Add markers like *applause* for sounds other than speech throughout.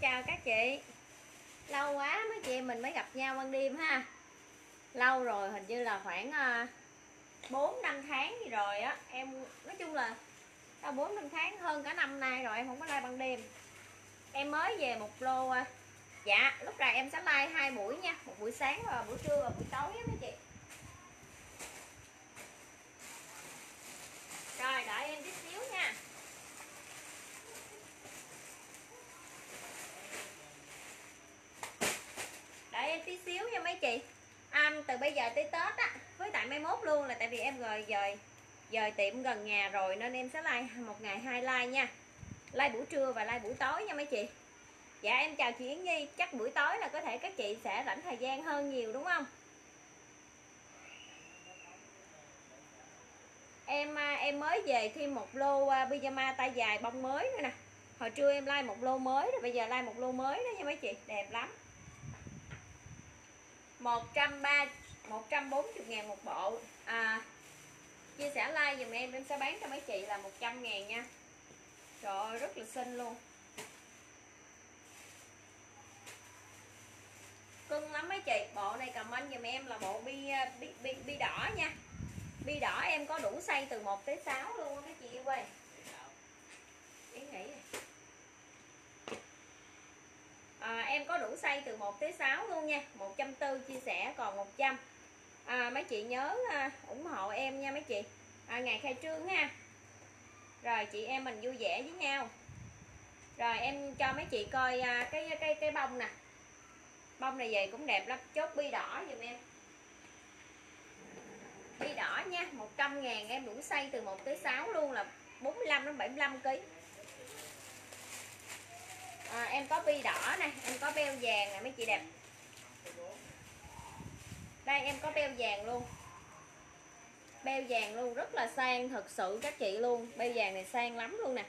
chào các chị. Lâu quá mấy chị em mình mới gặp nhau ban đêm ha. Lâu rồi, hình như là khoảng ờ, bốn, năm tháng gì rồi á. Em, nói chung là đâu bốn, năm tháng hơn cả năm nay rồi, em không có like ban đêm. Em mới về một lô ờ, dạ lúc này em sẽ like hai buổi nha, một buổi sáng và buổi trưa và buổi tối á mấy chị rồi đợi em tí xíu nha đợi em tí xíu nha mấy chị à, từ bây giờ tới tết á với tại mai mốt luôn là tại vì em rồi dời dời tiệm gần nhà rồi nên em sẽ like một ngày hai like nha. Like buổi trưa và like buổi tối nha mấy chị. Dạ em chào chị Yến Nhi. Chắc buổi tối là có thể các chị sẽ rảnh thời gian hơn nhiều, đúng không? Em à, em mới về thêm một lô à, pyjama tay dài bông mới nữa nè. Hồi trưa em like một lô mới rồi bây giờ like một lô mới đó nha mấy chị. Đẹp lắm. 130 140 ngàn một bộ à, chia sẻ like dùm em em sẽ bán cho mấy chị là 100 ngàn nha. Trời ơi rất là xinh luôn. Cưng lắm mấy chị. Bộ này comment dùm em là bộ bi bi bi, bi đỏ nha. Bi đỏ em có đủ size từ 1 tới 6 luôn mấy chị yêu ơi. Ý nghĩ à, em có đủ size từ 1 tới 6 luôn nha. 140 chia sẻ còn 100 à, mấy chị nhớ à, ủng hộ em nha mấy chị. À, ngày khai trương ha. Rồi chị em mình vui vẻ với nhau. Rồi em cho mấy chị coi à, cái cái cái bông nè. Bông này về cũng đẹp lắm. Chốt bi đỏ giùm em. Bi đỏ nha 100 ngàn em đủ xây từ 1 tới 6 luôn là 45 đến 75 kg à, em có bi đỏ nè em có beo vàng nè mấy chị đẹp đây em có beo vàng luôn. Beo vàng luôn rất là sang thật sự các chị luôn. Beo vàng này sang lắm luôn nè.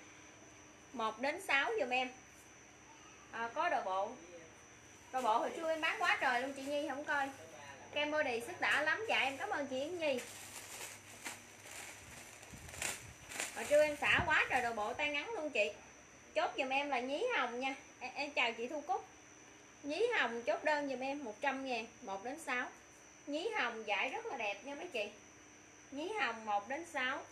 1 đến 6 giùm em. À, có đồ bộ. Đồ bộ hồi trưa em bán quá trời luôn chị Nhi không coi. Kem body sức đã lắm. Dạ em cảm ơn chị Yến Nhi. Hồi trưa em xả quá trời đồ bộ tay ngắn luôn chị. Chốt giùm em là nhí hồng nha. Em, em chào chị Thu Cúc. Nhí hồng chốt đơn giùm em 100 ngàn 1 đến 6 nhí hồng giải rất là đẹp nha mấy chị. Nhí hồng 1 đến 6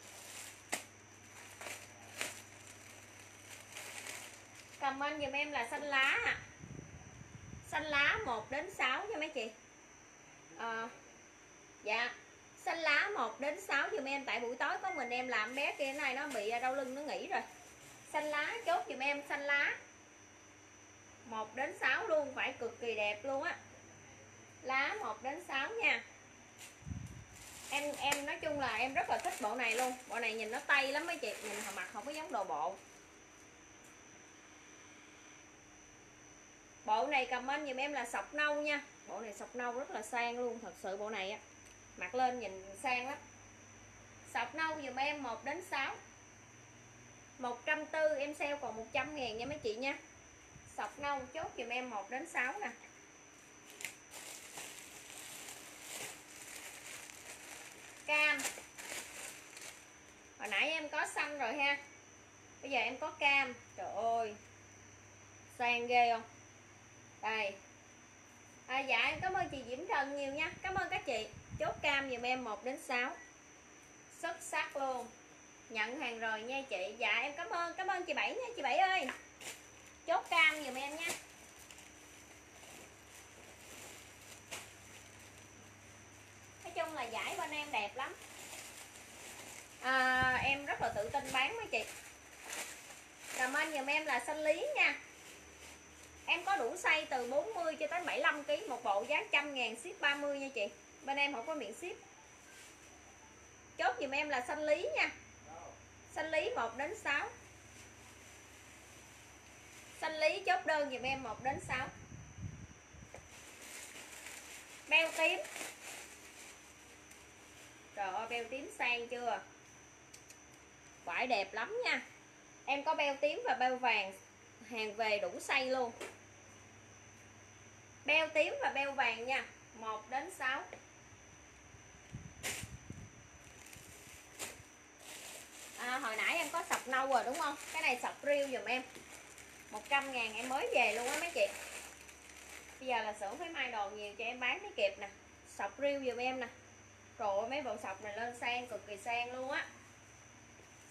comment giùm em là xanh lá à. xanh lá 1 đến 6 nha mấy chị. À, dạ. Xanh lá 1 đến 6 giùm em tại buổi tối có mình em làm bé kia này nó bị đau lưng nó nghỉ rồi. Xanh lá chốt giùm em xanh lá. 1 đến 6 luôn phải cực kỳ đẹp luôn á lá 1 đến 6 nha. Em em nói chung là em rất là thích bộ này luôn. Bộ này nhìn nó tay lắm mấy chị. Nhìn mặt không có giống đồ bộ. Bộ này comment giùm em là sọc nâu nha. Bộ này sọc nâu rất là sang luôn, thật sự bộ này á. Mặc lên nhìn sang lắm. Sọc nâu dùm em 1 đến 6 140 em sale còn 100 ngàn nha mấy chị nha. Sọc nâu chốt dùm em 1 đến 6 nè. Cam. Hồi nãy em có xanh rồi ha. Bây giờ em có cam. Trời ơi. Sang ghê không? Đây. À, dạ em cảm ơn chị Diễm Trần nhiều nha. Cảm ơn các chị. Chốt cam dùm em 1 đến 6 xuất sắc luôn. Nhận hàng rồi nha chị. Dạ em cảm ơn. Cảm ơn chị Bảy nha. Chị Bảy ơi. Chốt cam dùm em nha. Chung là giải bên em đẹp lắm à, em rất là tự tin bán mấy chị cảm ơn dùm em là xanh lý nha Em có đủ size từ 40 cho tới 75 kg một bộ giá trăm ngàn ship 30 nha chị. Bên em không có miễn ship. Chốt dùm em là xanh lý nha. Xanh lý 1 đến 6. Xanh lý chốt đơn dùm em 1 đến 6. Beo tím. Trời ơi beo tím sang chưa? Vải đẹp lắm nha. Em có beo tím và beo vàng hàng về đủ size luôn. Beo tím và beo vàng nha 1 đến 6 à, hồi nãy em có sọc nâu rồi đúng không? Cái này sọc riêu dùm em. 100 ngàn em mới về luôn á mấy chị. Bây giờ là xưởng phải may đồ nhiều cho em bán mới kịp nè. Sọc riêu giùm em nè. Rồi mấy bộ sọc này lên sang cực kỳ sang luôn á.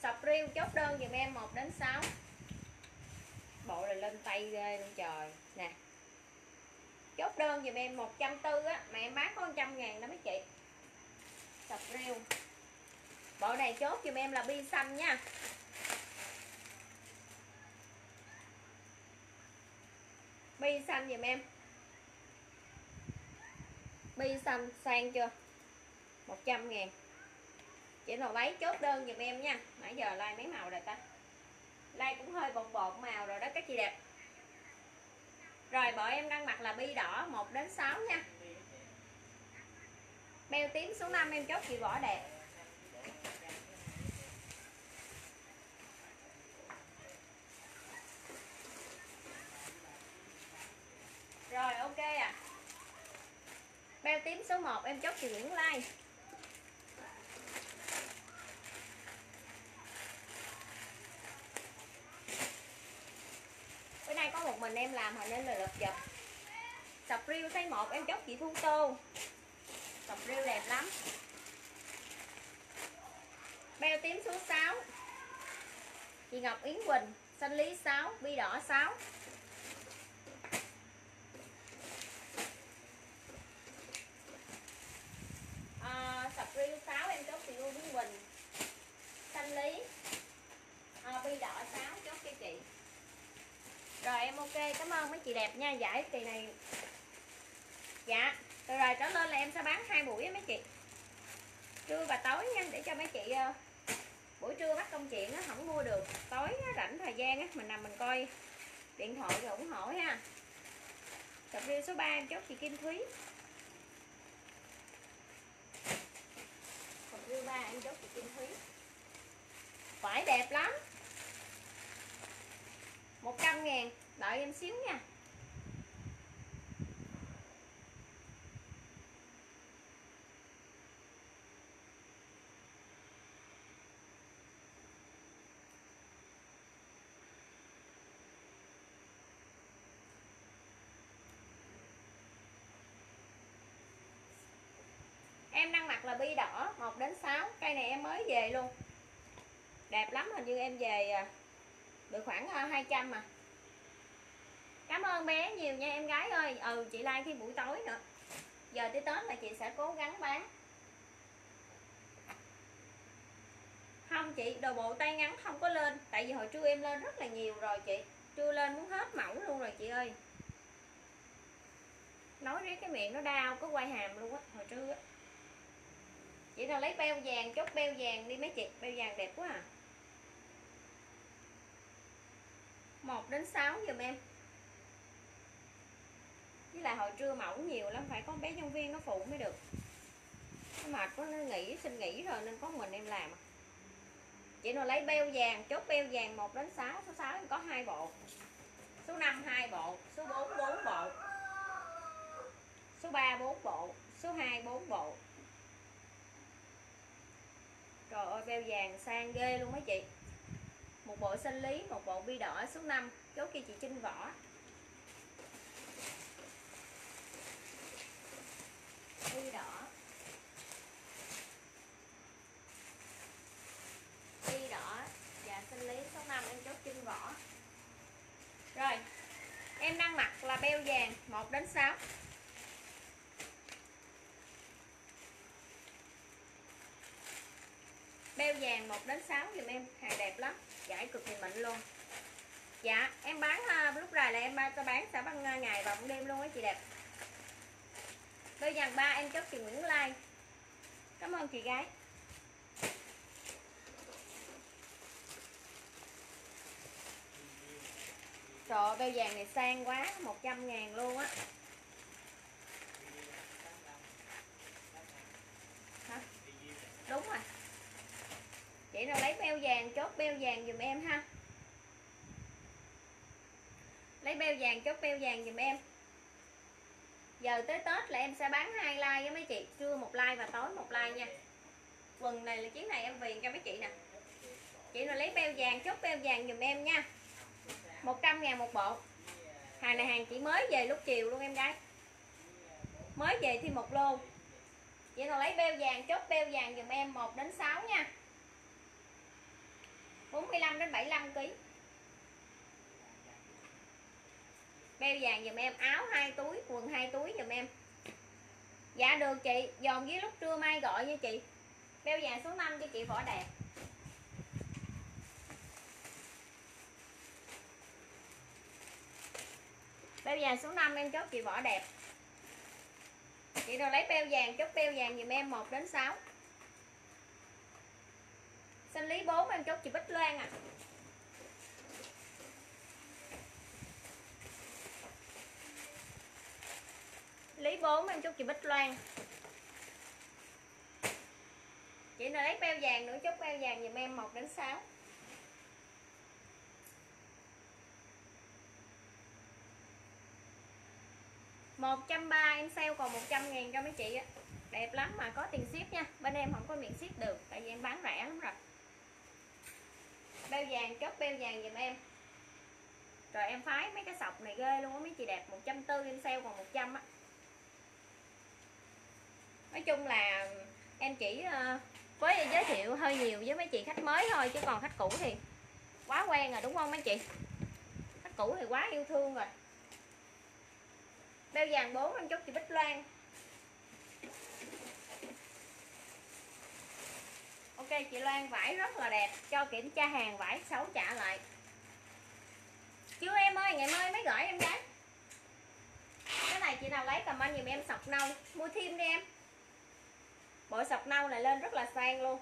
Sọc riêu chốt đơn dùm em 1 đến 6 Bộ này lên tay ghê luôn trời. Nè. Chốt đơn dùm em 140 á, Mà em bán có 100 ngàn đó mấy chị. Sọc riêu Bộ này chốt dùm em là bi xanh nha. Bi xanh dùm em. Bi xanh sang chưa? 100 ngàn. Chị nào lấy chốt đơn giùm em nha. Nãy giờ like mấy màu rồi ta. Like cũng hơi bột bột màu rồi đó, các chị đẹp. Rồi bộ em đang mặc là bi đỏ 1 đến 6 nha. Beo tím số 5 em chốt chị vỏ đẹp Rồi, ok à Beo tím số 1 em chốt chị Nguyễn Lai. like nay có một mình em làm hình nên là lập chụp. Sọc riêu size một em chốt chị Thu Tô. Sọc riêu đẹp lắm. Beo tím số 6 Chị Ngọc Yến Quỳnh Xanh lý 6 Bi đỏ 6 à, sập riêu 6 em chốt chị Lưu Yến Quỳnh. Xanh lý. À, Bi đỏ 6 chốt cho chị. Rồi em ok. Cảm ơn mấy chị đẹp nha. Giải kỳ này. Dạ. Từ rồi trở lên là em sẽ bán hai buổi á mấy chị. Trưa và tối nha Để cho mấy chị ờ, buổi trưa bắt công chuyện á không mua được. Tối á, rảnh thời gian á mình nằm mình coi điện thoại rồi ủng hộ ha. Tập riêu số 3 em chốt chị Kim Thúy. Tập riêu 3 em chốt chị Kim Thúy. Phải đẹp lắm. 100 ngàn. Đợi em xíu nha. Em đang mặc là bi đỏ 1 đến 6 cây này em mới về luôn. Đẹp lắm hình như em về à, được khoảng ờ, 200 mà cảm ơn bé nhiều nha em gái ơi. Ừ chị like khi buổi tối nữa. Giờ tới tết là chị sẽ cố gắng bán. Không chị, đồ bộ tay ngắn không có lên. Tại vì hồi trưa em lên rất là nhiều rồi chị. Trưa lên muốn hết mẫu luôn rồi chị ơi. Nói riết cái miệng nó đau, có quay hàm luôn á, hồi trưa á. Chị nào lấy beo vàng, chốt beo vàng đi mấy chị. Beo vàng đẹp quá à. 1 đến 6 giùm em. Với lại hồi trưa mỏng nhiều lắm, phải có bé nhân viên nó phụ mới được. Mệt quá, nó nghỉ, xin nghỉ rồi nên có mình em làm. Chị nào lấy beo vàng, chốt beo vàng 1 đến 6 số 6 em có hai bộ. Số 5 hai bộ, số 4 4 bộ. Số 3 4 bộ, số 2 4 bộ. Trời ơi, beo vàng sang ghê luôn mấy chị. Một bộ xanh lý, một bộ bi đỏ số 5 Chốt kia chị Trinh Võ Bi đỏ. Bi đỏ. Dạ, Và xanh lý số 5 em chốt Trinh Võ Rồi Em đang mặc là beo vàng 1 đến 6 beo vàng 1 đến 6 dùm em hàng đẹp lắm giải cực kỳ mịn luôn. Dạ em bán à, lúc này là em à, cho bán sẽ bằng à, ngày và ban đêm luôn á chị đẹp. Bây giờ ba em chốt chị Nguyễn Lai. Cảm ơn chị gái. Trời beo vàng này sang quá 100 ngàn luôn á Hả? Đúng rồi chị nào lấy beo vàng, chốt beo vàng dùm em ha. Lấy beo vàng, chốt beo vàng dùm em. Giờ tới tết là em sẽ bán hai like với mấy chị, trưa một like và tối một like nha. Quần này là chiếc này em viền cho mấy chị nè. Chị nào lấy beo vàng, chốt beo vàng dùm em nha. 100 ngàn một bộ. Hàng này hàng chỉ mới về lúc chiều luôn em gái. Mới về thêm một lô. Vậy nào lấy beo vàng, chốt beo vàng dùm em 1 đến 6 nha. 45 đến 75 kg beo vàng dùm em, áo hai túi, quần hai túi dùm em. Dạ được chị, dòm với lúc trưa mai gọi nha chị. Beo vàng số 5 cho chị vỏ đẹp beo vàng số 5 em chốt chị vỏ đẹp chị nào lấy beo vàng, chốt beo vàng dùm em 1 đến 6 sinh lý 4 em chốt chị Bích Loan à lý 4 em chốt chị Bích Loan. Chị nào lấy beo vàng nữa, chốt beo vàng dùm em 1 đến 6 130 em sale còn 100 ngàn cho mấy chị á. Đẹp lắm mà có tiền ship nha. Bên em không có miễn ship được, Tại vì em bán rẻ lắm rồi. Beo vàng chốt beo vàng giùm em. Rồi em phái mấy cái sọc này ghê luôn á, Mấy chị đẹp 140 em sale còn 100 á. Nói chung là em chỉ ờ, với giới thiệu hơi nhiều với mấy chị khách mới thôi, Chứ còn khách cũ thì quá quen rồi, đúng không mấy chị? Khách cũ thì quá yêu thương rồi. Beo vàng 4 em chốt chị Bích Loan. Ok chị Loan vải rất là đẹp. Cho kiểm tra hàng vải xấu trả lại. Chưa em ơi ngày mai mới gửi em gái. Cái này chị nào lấy comment giùm em sọc nâu. Mua thêm đi em. Bộ sọc nâu này lên rất là sang luôn.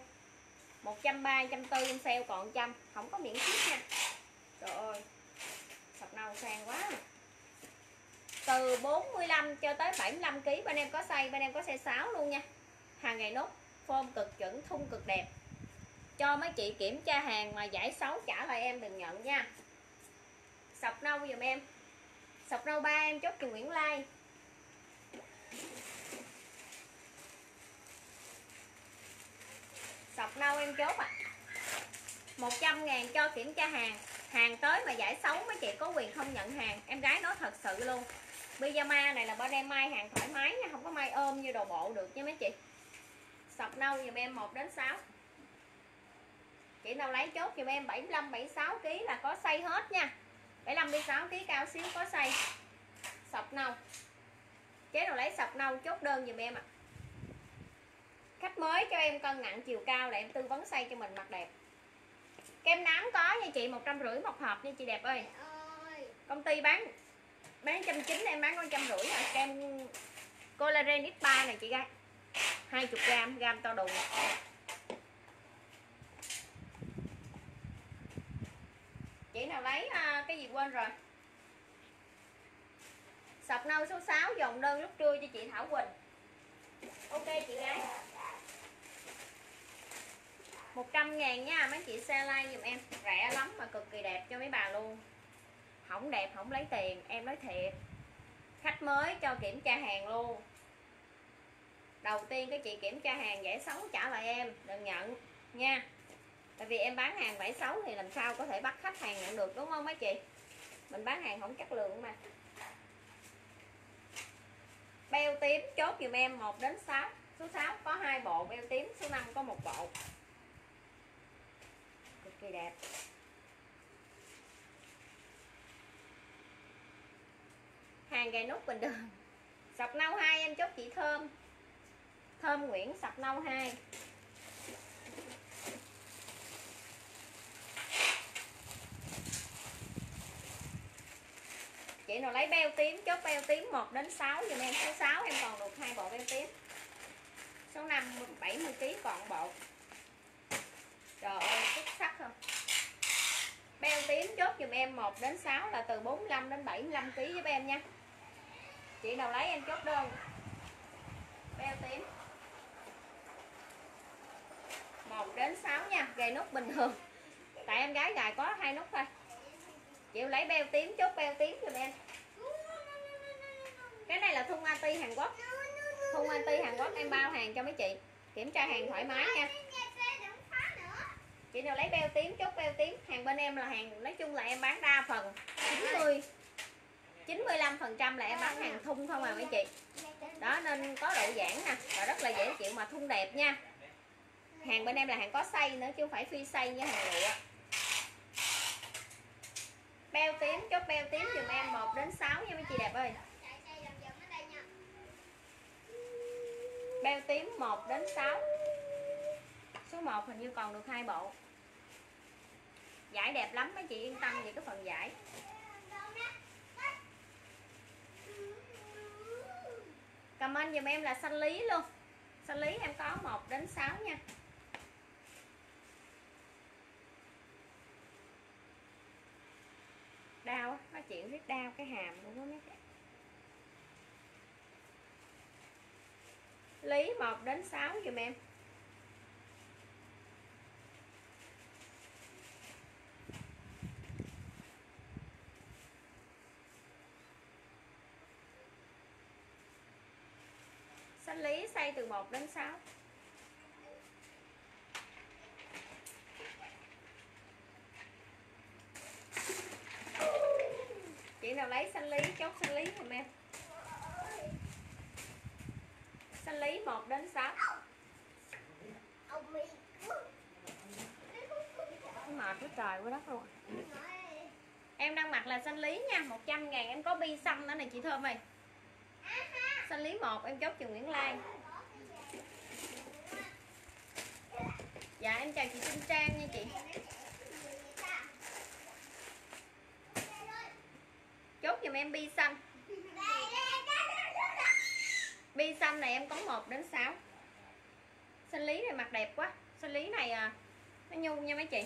130, 140 em sale còn 100 Không có miễn phí nha. Trời ơi. Sọc nâu sang quá. Từ 45 cho tới 75 kg bên em có xay bên em có xe 6 luôn nha. Hàng ngày nốt form cực chuẩn, thun cực đẹp. Cho mấy chị kiểm tra hàng mà giải xấu trả lại em đừng nhận nha. Sọc nâu giùm em. Sọc nâu ba em chốt chị Nguyễn Lai. Sọc nâu em chốt ạ. À. 100 ngàn cho kiểm tra hàng. Hàng tới mà giải xấu mấy chị có quyền không nhận hàng. Em gái nói thật sự luôn. Pyjama này là bên em may hàng thoải mái nha, không có may ôm như đồ bộ được nha mấy chị sọc nâu dùm em 1 đến 6 chị nào lấy chốt dùm em 75 76 kg là có xây hết nha. 75 76 kg cao xíu có xây sọc nâu. Chế nào lấy sọc nâu chốt đơn dùm em ạ. À. khách mới cho em cân nặng chiều cao để em tư vấn xây cho mình mặc đẹp. Kem nám có nha chị một trăm rưỡi một hộp nha chị đẹp ơi. Công ty bán bán trăm chín em bán con trăm rưỡi à kem collagen x3 này chị gái 20 gram gram to đùng. Chị nào lấy à, cái gì quên rồi? Sọc nâu số 6 dòng đơn lúc trưa cho chị Thảo Quỳnh. Ok chị gái. 100 ngàn nha mấy chị xe like dùm em. Rẻ lắm mà cực kỳ đẹp cho mấy bà luôn. Không đẹp không lấy tiền em nói thiệt. Khách mới cho kiểm tra hàng luôn đầu tiên cái chị kiểm tra hàng giải xấu trả lại em, đừng nhận, nha. Tại vì em bán hàng vải xấu thì làm sao có thể bắt khách hàng nhận được, đúng không mấy chị? Mình bán hàng không chất lượng mà. Beo tím chốt dùm em 1 đến 6 số 6 có hai bộ, beo tím, số 5 có một bộ. Cực kỳ đẹp. Hàng gài nút bình thường sọc nâu hai em chốt chị thơm thơm nguyễn sạch nâu 2 chị nào lấy beo tím, chốt beo tím 1 đến 6 giùm em số 6 em còn được hai bộ beo tím. Số 5 70 kg còn bộ. Trời ơi, xuất sắc không? Beo tím chốt giùm em 1 đến 6 là từ 45 đến 75 kg giúp em nha. Chị nào lấy em chốt đơn. Beo tím 1 đến 6 nha gài nút bình thường. Tại em gái gài có hai nút thôi. Chịu lấy beo tím chốt beo tím giùm em cái này là thun anti Hàn Quốc. Thun anti Hàn Quốc em bao hàng cho mấy chị. Kiểm tra hàng thoải mái nha. Chị nào lấy beo tím chốt beo tím. Hàng bên em là hàng nói chung là em bán đa phần. 90 95 phần trăm là em bán hàng thun không à mấy chị? Đó nên có độ giãn nè. Và rất là dễ chịu mà thun đẹp nha hàng bên em là hàng có xay nữa, chứ không phải phi xay như hàng lụa beo tím, chốt beo tím dùm em 1 đến 6 nha mấy chị đẹp ơi. Beo tím 1 đến 6 số 1 hình như còn được hai bộ. Giải đẹp lắm mấy chị, yên tâm về cái phần giải. Comment dùm em là xanh lý luôn. Xanh lý em có 1 đến 6 nha. Đau nó chịu rất đau cái hàm của nó mấy lý 1 đến 6 giùm em. Xanh lý xây từ 1 đến 6 Chị nào lấy xanh lý chốt lý giùm em Xanh lý 1 đến 6 Mệt quá trời quá đất luôn. Em đang mặc là xanh lý nha 100 ngàn em có bi xanh nữa này chị Thơm ơi. Xanh lý 1 em chốt trường Nguyễn Lan Dạ em chào chị Trinh Trang nha chị. Chốt giùm em bi xanh Bi xanh này em có 1 đến 6 Xanh lý này mặt đẹp quá. Xanh lý này à, nó nhu nha mấy chị.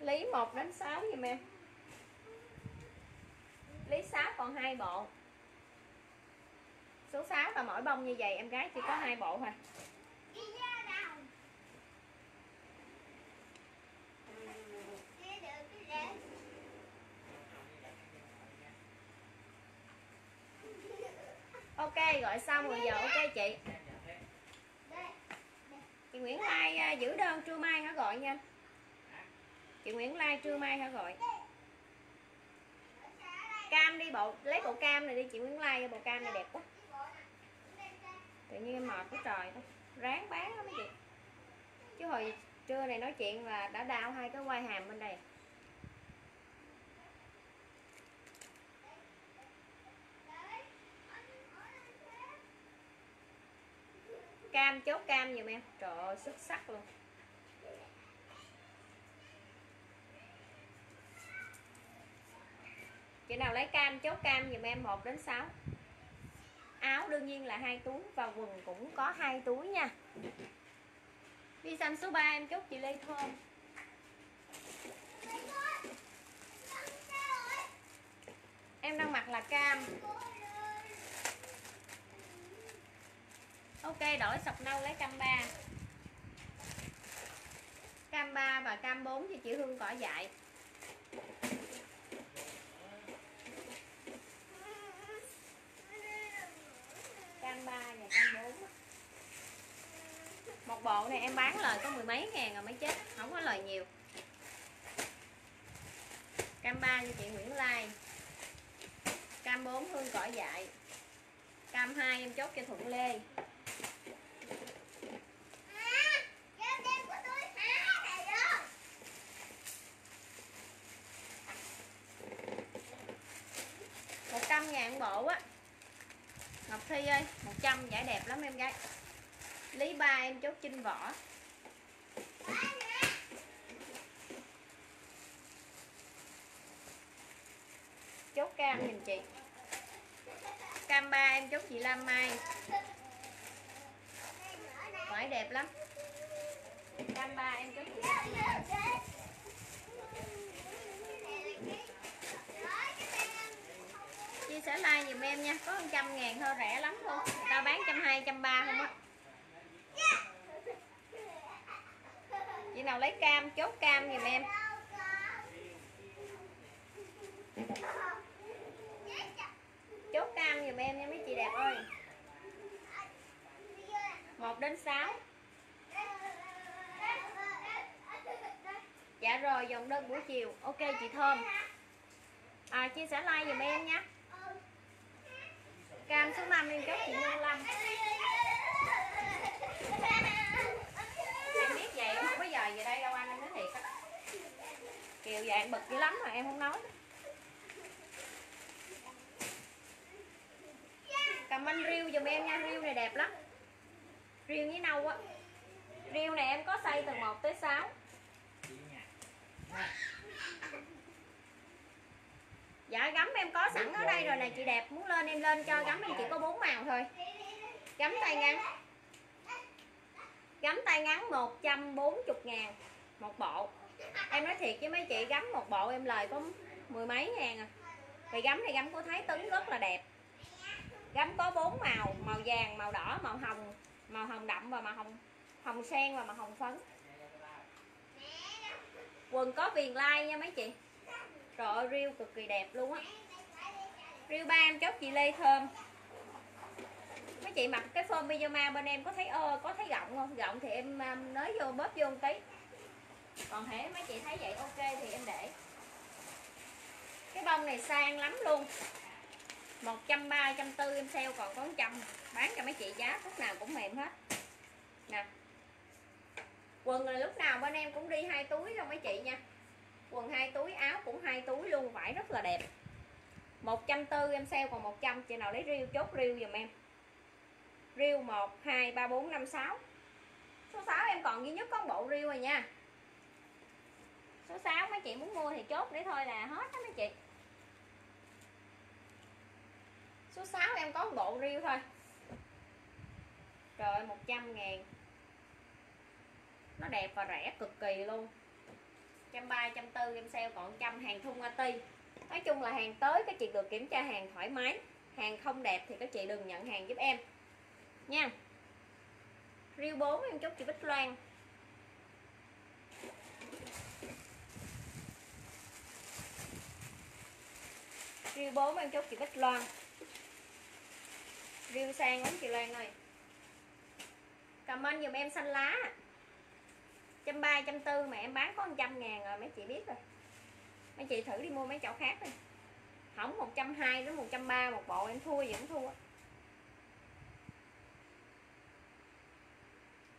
Lý 1 đến 6 giùm em Lý 6 còn hai bộ. Số 6 là mỗi bông như vậy em gái chỉ có hai bộ thôi Ok gọi xong rồi giờ ok chị. Chị Nguyễn Lai à, giữ đơn trưa mai hả gọi nha Chị Nguyễn Lai trưa mai hả gọi? Cam đi bộ, Lấy bộ cam này đi, chị Nguyễn Lai Bộ cam này đẹp quá. Tự nhiên em mệt quá trời thôi Ráng bán lắm mấy chị. Chứ hồi trưa này nói chuyện là đã đau hai cái quai hàm bên đây. Cam chốt cam giùm em. Trời ơi, xuất sắc luôn. Chị nào lấy cam chốt cam giùm em 1 đến 6 áo đương nhiên là hai túi và quần cũng có hai túi nha. Đi xanh số 3 em chốt chị Lê Thơm. Em đang mặc là cam. Ok, đổi sọc nâu lấy cam ba. Cam 3 và cam 4 cho chị Hương cỏ dại. Cam 3 và cam 4 một bộ này em bán lời có mười mấy ngàn rồi mới chết, không có lời nhiều. Cam 3 cho chị Nguyễn Lai. Cam 4 Hương cỏ dại. Cam 2 em chốt cho Thuận Lê một trăm ngàn bộ á. Ngọc Thi ơi 100 giải đẹp lắm em gái. Lý ba em chốt chinh vỏ Chốt cam giùm chị. Cam ba em chốt chị Lam Mai. Vải đẹp lắm. Cam ba em chốt chị Lam Mai sẻ like dùm em nha. Có 100 ngàn thôi rẻ lắm luôn người ta bán trăm hai trăm ba không á. Chị nào lấy cam chốt cam dùm em. Chốt cam dùm em nha mấy chị đẹp ơi. 1 đến 6 dạ rồi dòng đơn buổi chiều. Ok chị thơm. À, chia sẻ like dùm em nhé cam số 5 em chốt chị Nhung Lâm em biết vậy, em không có giờ về đây đâu, anh em nói thiệt á. Kiều vậy, em bực dữ lắm mà em không nói. Cầm anh riêu giùm em nha riêu này đẹp lắm. Riêu với nâu á. Riêu này em có xây từ 1 tới 6 Dạ gấm em có sẵn ở đây rồi. nè chị đẹp. Muốn lên em lên cho gấm em chỉ có bốn màu thôi. Gấm tay ngắn. Gấm tay ngắn 140 ngàn Một bộ. Em nói thiệt với mấy chị gấm một bộ em lời có mười mấy ngàn à. Vì gấm này gấm của Thái Tấn rất là đẹp. Gấm có bốn màu Màu vàng, màu đỏ, màu hồng Màu hồng đậm và màu hồng Hồng sen và màu hồng phấn. Quần có viền lai nha mấy chị Trời ơi riêu cực kỳ đẹp luôn á. Riêu ba em chốt chị Lê Thơm. Mấy chị mặc cái form pyjama bên em có thấy ơ có thấy rộng không? Rộng thì em um, nới vô bóp vô một tí. Còn thể mấy chị thấy vậy ok thì em để. Cái bông này sang lắm luôn. 130, 140 em sale còn có 100 Bán cho mấy chị giá lúc nào cũng mềm hết. Nè. Quần là lúc nào bên em cũng đi hai túi cho mấy chị nha quần hai túi, áo cũng hai túi luôn, vải rất là đẹp. 140 em sale còn 100 chị nào lấy riêu chốt riêu dùm em. Riêu 1 2 3 4 5 6 số 6 em còn duy nhất có bộ riêu rồi nha. Số 6 mấy chị muốn mua thì chốt để thôi là hết đó mấy chị. Số 6 em có bộ riêu thôi. Trời 100 ngàn. Nó đẹp và rẻ cực kỳ luôn trăm ba trăm tư em sale còn trăm hàng thun ti. Nói chung là hàng tới các chị được kiểm tra hàng thoải mái, hàng không đẹp thì các chị đừng nhận hàng giúp em. Nha. Riêu 4 em chúc chị Bích Loan. Riêu 4 em chúc chị Bích Loan. Riêu sang lắm chị Loan ơi. Comment dùm em xanh lá trăm ba, trăm tư mà em bán có trăm ngàn rồi, mấy chị biết rồi. Mấy chị thử đi mua mấy chỗ khác đi. Hỏng một trăm hai đến một trăm ba, một bộ em thua vẫn thua.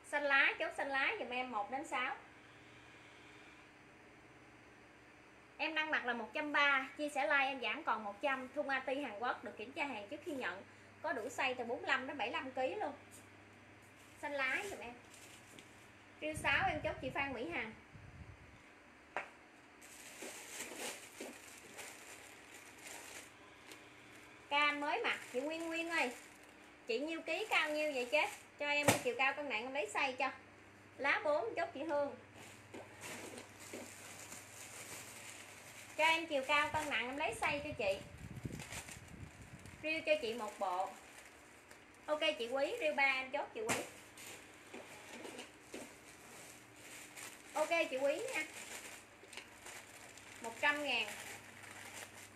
Xanh lá, chốt xanh lá dùm em 1 đến 6 Em đang mặc là 130 Chia sẻ like em giảm còn 100 Thun AT Hàn Quốc được kiểm tra hàng trước khi nhận. Có đủ size từ 45 đến 75 kg luôn. Xanh lá dùm em. Kêu 6 em chốt chị Phan Mỹ Hằng. Cam mới mặc chị Nguyên Nguyên ơi. Chị nhiêu ký, cao nhiêu vậy chứ Cho em chiều cao cân nặng em lấy size cho. Lá 4 chốt chị Hương. Cho em chiều cao cân nặng, em lấy size cho chị. Riêu cho chị một bộ. Ok, chị Quý, Riêu ba, em chốt chị Quý. Ok, chị quý nha. 100 ngàn.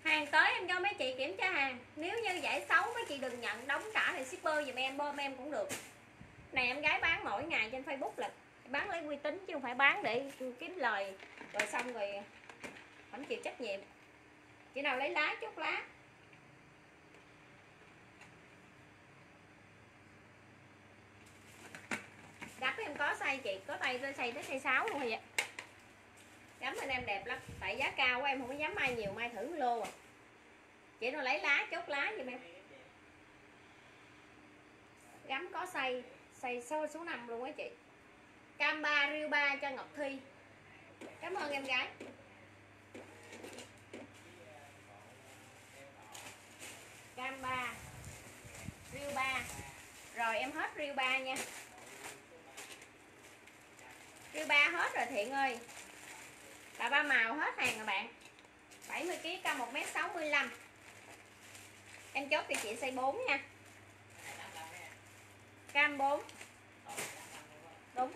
Hàng tới em cho mấy chị kiểm tra hàng. Nếu như giải xấu, mấy chị đừng nhận. Đóng trả thì shipper dùm em, bơm em cũng được. Này, em gái bán mỗi ngày trên facebook là bán lấy uy tín chứ không phải bán để kiếm lời. Rồi xong rồi, không chịu trách nhiệm. Chị nào lấy lá chốt lá. Gấp em có size chị, có tay tới size tới size 6 luôn vậy gắm bên em đẹp lắm, tại giá cao quá, em không có dám may nhiều, may thử lô à. Chị nó lấy lá, chốt lá giùm em. Gắm có size size sâu số 5 luôn á chị. Cam ba riêu ba cho ngọc thi. Cảm ơn em gái. Cam ba riêu ba. Rồi em hết riêu ba nha riêu ba hết rồi thiện ơi. Là ba màu hết hàng rồi bạn. 70 kg cao 1 m 65 em chốt cho chị size 4 nha. Cam 4 đúng.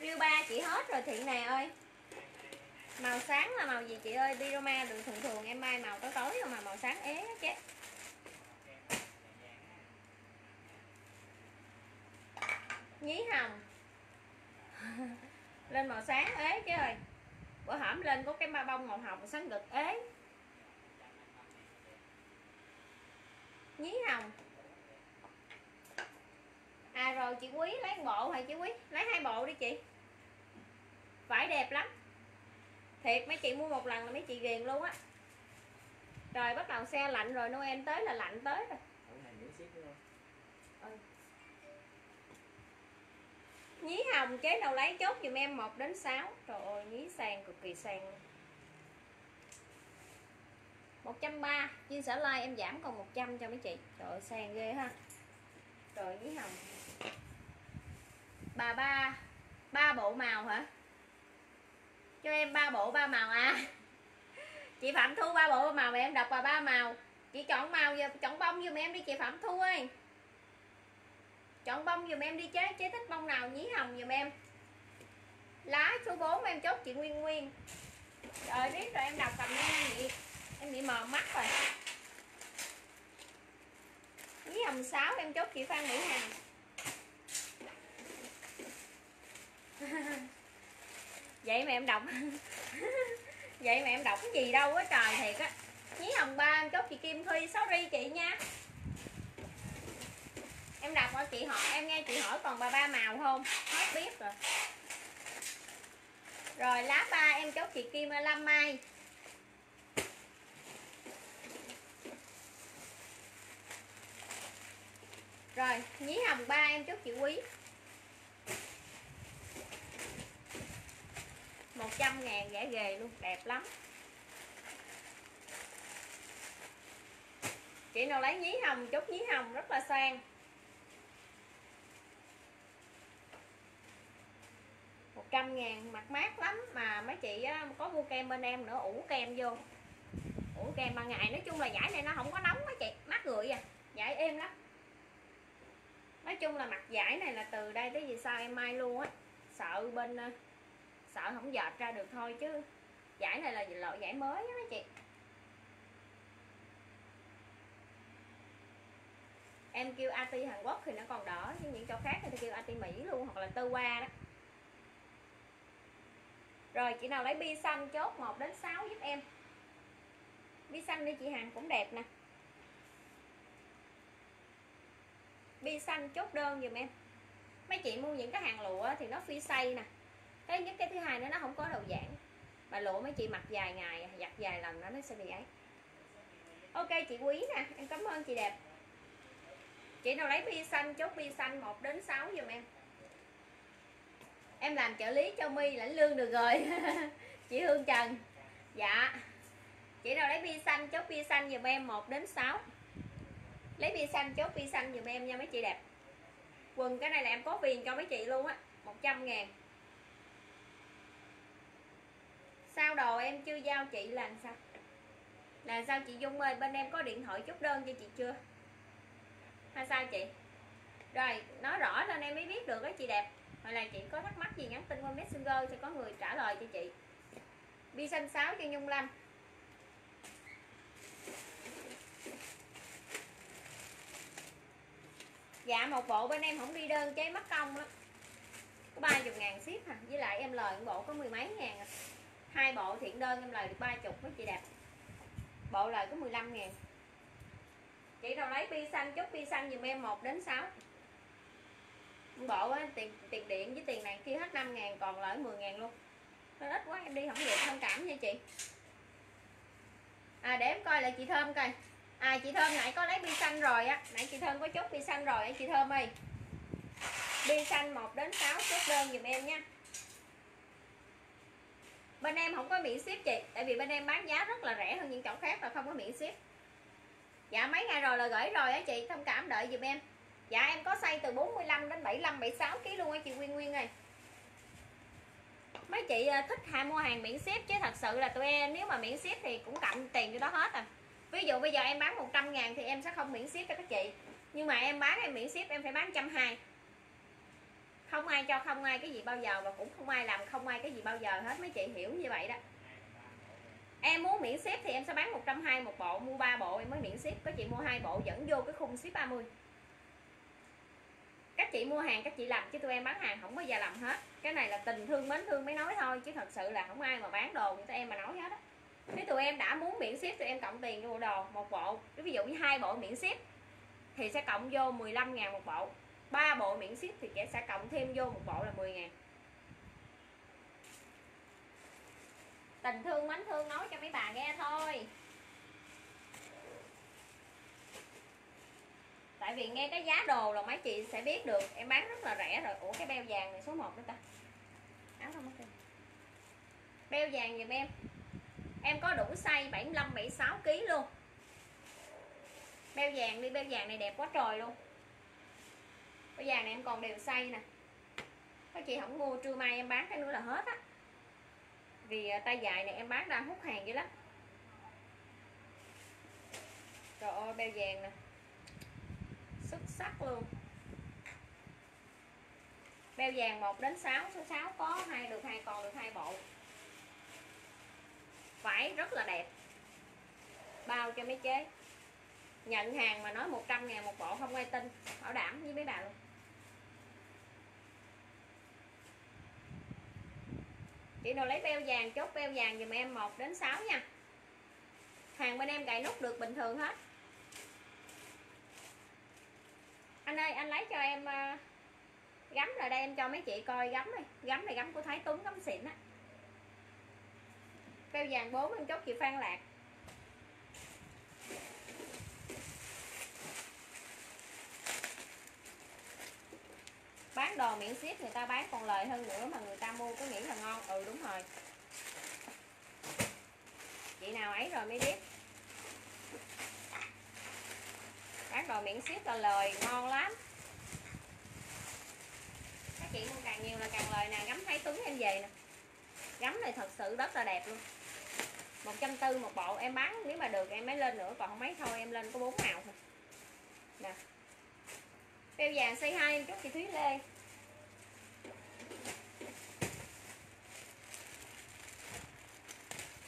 Riêu ba chị hết rồi thiện nè ơi. Màu sáng là màu gì chị ơi? Diroma đường thường thường, em may màu tối tối mà màu sáng é chết. Nhí hồng. Lên màu sáng ế chứ ơi. Bữa hổm lên có cái ba bông màu hồng sáng ngực ế. Nhí hồng. À rồi, chị quý lấy bộ hay chị quý? Lấy hai bộ đi chị. Vải đẹp lắm. Thiệt, mấy chị mua một lần là mấy chị ghiền luôn á. Trời, bắt đầu xe lạnh rồi, noel tới là lạnh tới rồi. Nhí hồng chế đầu lấy chốt dùm em 1 đến 6 trời ơi, nhí sàn cực kỳ sàn. 130 chia sẻ like em giảm còn 100 cho mấy chị. Trời ơi, sàn ghê ha. Trời, nhí hồng. Bà, ba ba bộ màu hả? Cho em ba bộ, ba màu à? *laughs* Chị phạm thu ba bộ, ba màu mà em đọc bà ba màu. Chị chọn màu giờ, chọn bông giùm em đi, chị phạm thu ơi chọn bông dùm em đi chế chế thích bông nào nhí hồng dùm em. Lá số 4 em chốt chị nguyên nguyên. Rồi biết rồi, em đọc cầm em bị em bị mờ mắt rồi. Nhí hồng 6 em chốt chị phan mỹ hằng. *laughs* Vậy mà em đọc, *laughs* vậy mà em đọc cái gì đâu á, trời thiệt á. Nhí hồng ba em chốt chị kim thuy sorry chị nha em đọc ở chị hỏi, em nghe chị hỏi còn bà ba màu không? Hết biết rồi. Rồi, lá ba em chốt chị kim lâm mai. Rồi, nhí hồng ba em chốt chị quý. 100 ngàn rẻ ghề luôn, đẹp lắm. Chị nào lấy nhí hồng, chốt nhí hồng, rất là sang. Một trăm ngàn mặt mát lắm. Mà mấy chị có mua kem bên em nữa, ủ kem vô. Ủ kem ban ngày. Nói chung là giải này nó không có nóng mấy chị. Mát rượi à. Giải êm lắm. Nói chung là mặt giải này là từ đây tới gì sao em mai luôn á. Sợ bên ờ, sợ không dệt ra được thôi chứ. Giải này là loại giải mới á mấy chị. Em kêu AT Hàn Quốc thì nó còn đỏ chứ những chỗ khác thì kêu AT Mỹ luôn, hoặc là tơ qua đó rồi, chị nào lấy bi xanh chốt 1 đến 6 giúp em. Bi xanh đi chị Hằng cũng đẹp nè. Bi xanh chốt đơn giùm em. Mấy chị mua những cái hàng lụa thì nó phi xay nè. Cái nhất cái thứ hai nữa, nó không có đầu giãn mà lụa mấy chị mặc dài ngày, giặt dài lần đó nó sẽ bị ấy. Ok, chị quý nè, em cảm ơn chị đẹp. Chị nào lấy bi xanh chốt bi xanh 1 đến 6 giùm em em làm trợ lý cho my lãnh lương được rồi. *laughs* Chị hương trần. Dạ. Chị nào lấy bia xanh, chốt bia xanh giùm em 1 đến 6 lấy bia xanh, chốt bia xanh giùm em nha mấy chị đẹp. Quần cái này là em có viền cho mấy chị luôn á 100 ngàn. Sao đồ em chưa giao chị là sao? Là sao chị Dung ơi bên em có điện thoại chốt đơn cho chị chưa? Hay sao chị? Rồi, nói rõ nên em mới biết được á, chị đẹp. Hoặc là chị có thắc mắc gì nhắn tin qua messenger sẽ có người trả lời cho chị. Bi xanh 6 cho Nhung Lâm. Dạ một bộ bên em không đi đơn, cháy mất công lắm. Có 30 ngàn ship hả? Với lại em lời một bộ có mười mấy ngàn à. Hai bộ thiện đơn, em lời được ba chục mấy chị đẹp. Bộ lời có 15 ngàn. Chị nào lấy pi xanh chút pi xanh dùm em 1 đến 6 bộ á, tiền tiền điện với tiền này kia hết 5 ngàn còn lợi 10 ngàn luôn. Nó ít quá em đi không được thông cảm nha chị. À để em coi lại chị thơm coi. À chị thơm nãy có lấy bi xanh rồi á. Nãy chị thơm có chốt bi xanh rồi á chị thơm ơi. Bi xanh 1 đến 6 chốt đơn dùm em nha. Bên em không có miễn ship chị tại vì bên em bán giá rất là rẻ hơn những chỗ khác và không có miễn ship. Dạ mấy ngày rồi là gửi rồi á chị thông cảm đợi dùm em dạ em có xây từ 45 đến 75 76 kg luôn á, chị Nguyên Nguyên ơi. Mấy chị ờ, thích hà mua hàng miễn ship chứ thật sự là tụi em, nếu mà miễn ship thì cũng cộng tiền cho đó hết à. Ví dụ bây giờ em bán 100 ngàn thì em sẽ không miễn ship cho các chị. Nhưng mà em bán, em miễn ship em phải bán trăm hai. Không ai cho không ai cái gì bao giờ và cũng không ai làm không ai cái gì bao giờ hết, mấy chị hiểu như vậy đó. Em muốn miễn ship thì em sẽ bán 120 một bộ, mua 3 bộ em mới miễn ship. Có chị mua hai bộ, dẫn vô cái khung ship 30 các chị mua hàng, các chị làm, chứ tụi em bán hàng không bao giờ làm hết. Cái này là tình thương mến thương mới nói thôi, chứ thật sự là không ai mà bán đồ như tụi em mà nói hết á. Nếu tụi em đã muốn miễn ship, tụi em cộng tiền cho bộ đồ, một bộ. Ví dụ như hai bộ miễn ship, thì sẽ cộng vô 15 ngàn một bộ. Ba bộ miễn ship thì sẽ cộng thêm vô một bộ là 10 ngàn. Tình thương mến thương nói cho mấy bà nghe thôi. Tại vì nghe cái giá đồ là mấy chị sẽ biết được. Em bán rất là rẻ rồi. Ủa, cái beo vàng này số 1 đó ta. Áo không mất beo vàng giùm em. Em có đủ size 75 76 kg luôn. Beo vàng đi, beo vàng này đẹp quá trời luôn. Beo vàng này em còn đều size nè. Các chị không mua, trưa mai em bán cái nữa là hết á. Vì à, tay dài này em bán đang hút hàng dữ lắm. Trời ơi, beo vàng nè sắc luôn. Beo vàng 1 đến 6 số 6 có hai, được hai còn được hai bộ. Vải rất là đẹp. Bao cho mấy chế. Nhận hàng mà nói 100 ngàn một bộ không ai tin. Bảo đảm với mấy bà luôn. Chị nào lấy beo vàng, chốt beo vàng dùm em 1 đến 6 nha. Hàng bên em cài nút được bình thường hết. Anh ơi, anh lấy cho em ờ, gắm rồi đây, em cho mấy chị coi gắm này gắm này gắm của Thái Tuấn gắm xịn á. Keo vàng 4 em chốt chị Phan Lạc. Bán đồ miễn ship, người ta bán còn lời hơn nữa mà người ta mua có nghĩ là ngon. Ừ đúng rồi. Chị nào ấy rồi mới biết. Bán đồ miễn ship là lời ngon lắm. Các chị mua càng nhiều là càng lời nè gắm thấy tuấn em về nè. Gắm này thật sự rất là đẹp luôn. Một trăm tư một bộ em bán, nếu mà được em mới lên nữa, còn không mấy thôi, em lên có bốn màu thôi. Nè. Beo vàng xây hai em chút chị thúy lê.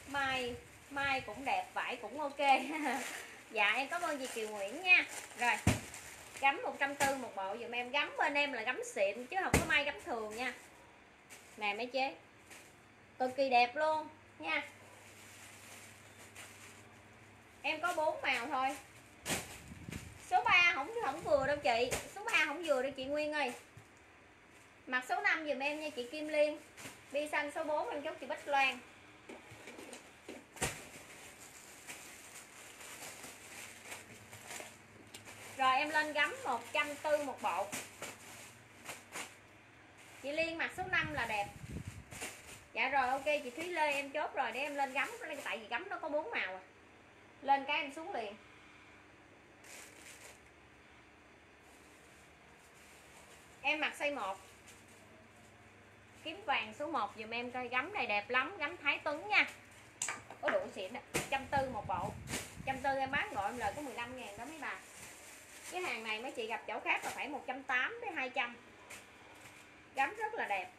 Mai mai cũng đẹp, vải cũng ok. *laughs* dạ em cảm ơn chị kiều nguyễn nha. Rồi gắm một trăm tư, một bộ. Dùm em gắm bên em là gắm xịn, chứ không có may gắm thường nha. Nè, mấy chế. Cực kỳ đẹp luôn, nha. Em có bốn màu thôi. Số 3 không không vừa đâu chị. Số 3 không vừa đâu chị Nguyên ơi. Mặt số 5 dùm em nha chị Kim Liên. Bi xanh số 4 em chốt chị Bích Loan. Rồi, em lên gấm 140 một bộ. Chị Liên mặt số 5 là đẹp. Dạ rồi, ok, chị Thúy Lê em chốt rồi, để em lên gấm. Tại vì gấm nó có bốn màu à. Lên cái em xuống liền. Em mặc size 1 kiếm vàng số 1 dùm em coi gấm này đẹp lắm, gấm Thái Tuấn nha. Có đủ xịn trăm tư một bộ. Trăm tư em bán gọi em lời có 15 ngàn đó mấy bà cái hàng này mấy chị gặp chỗ khác là phải 180 đến 200 gắm rất là đẹp.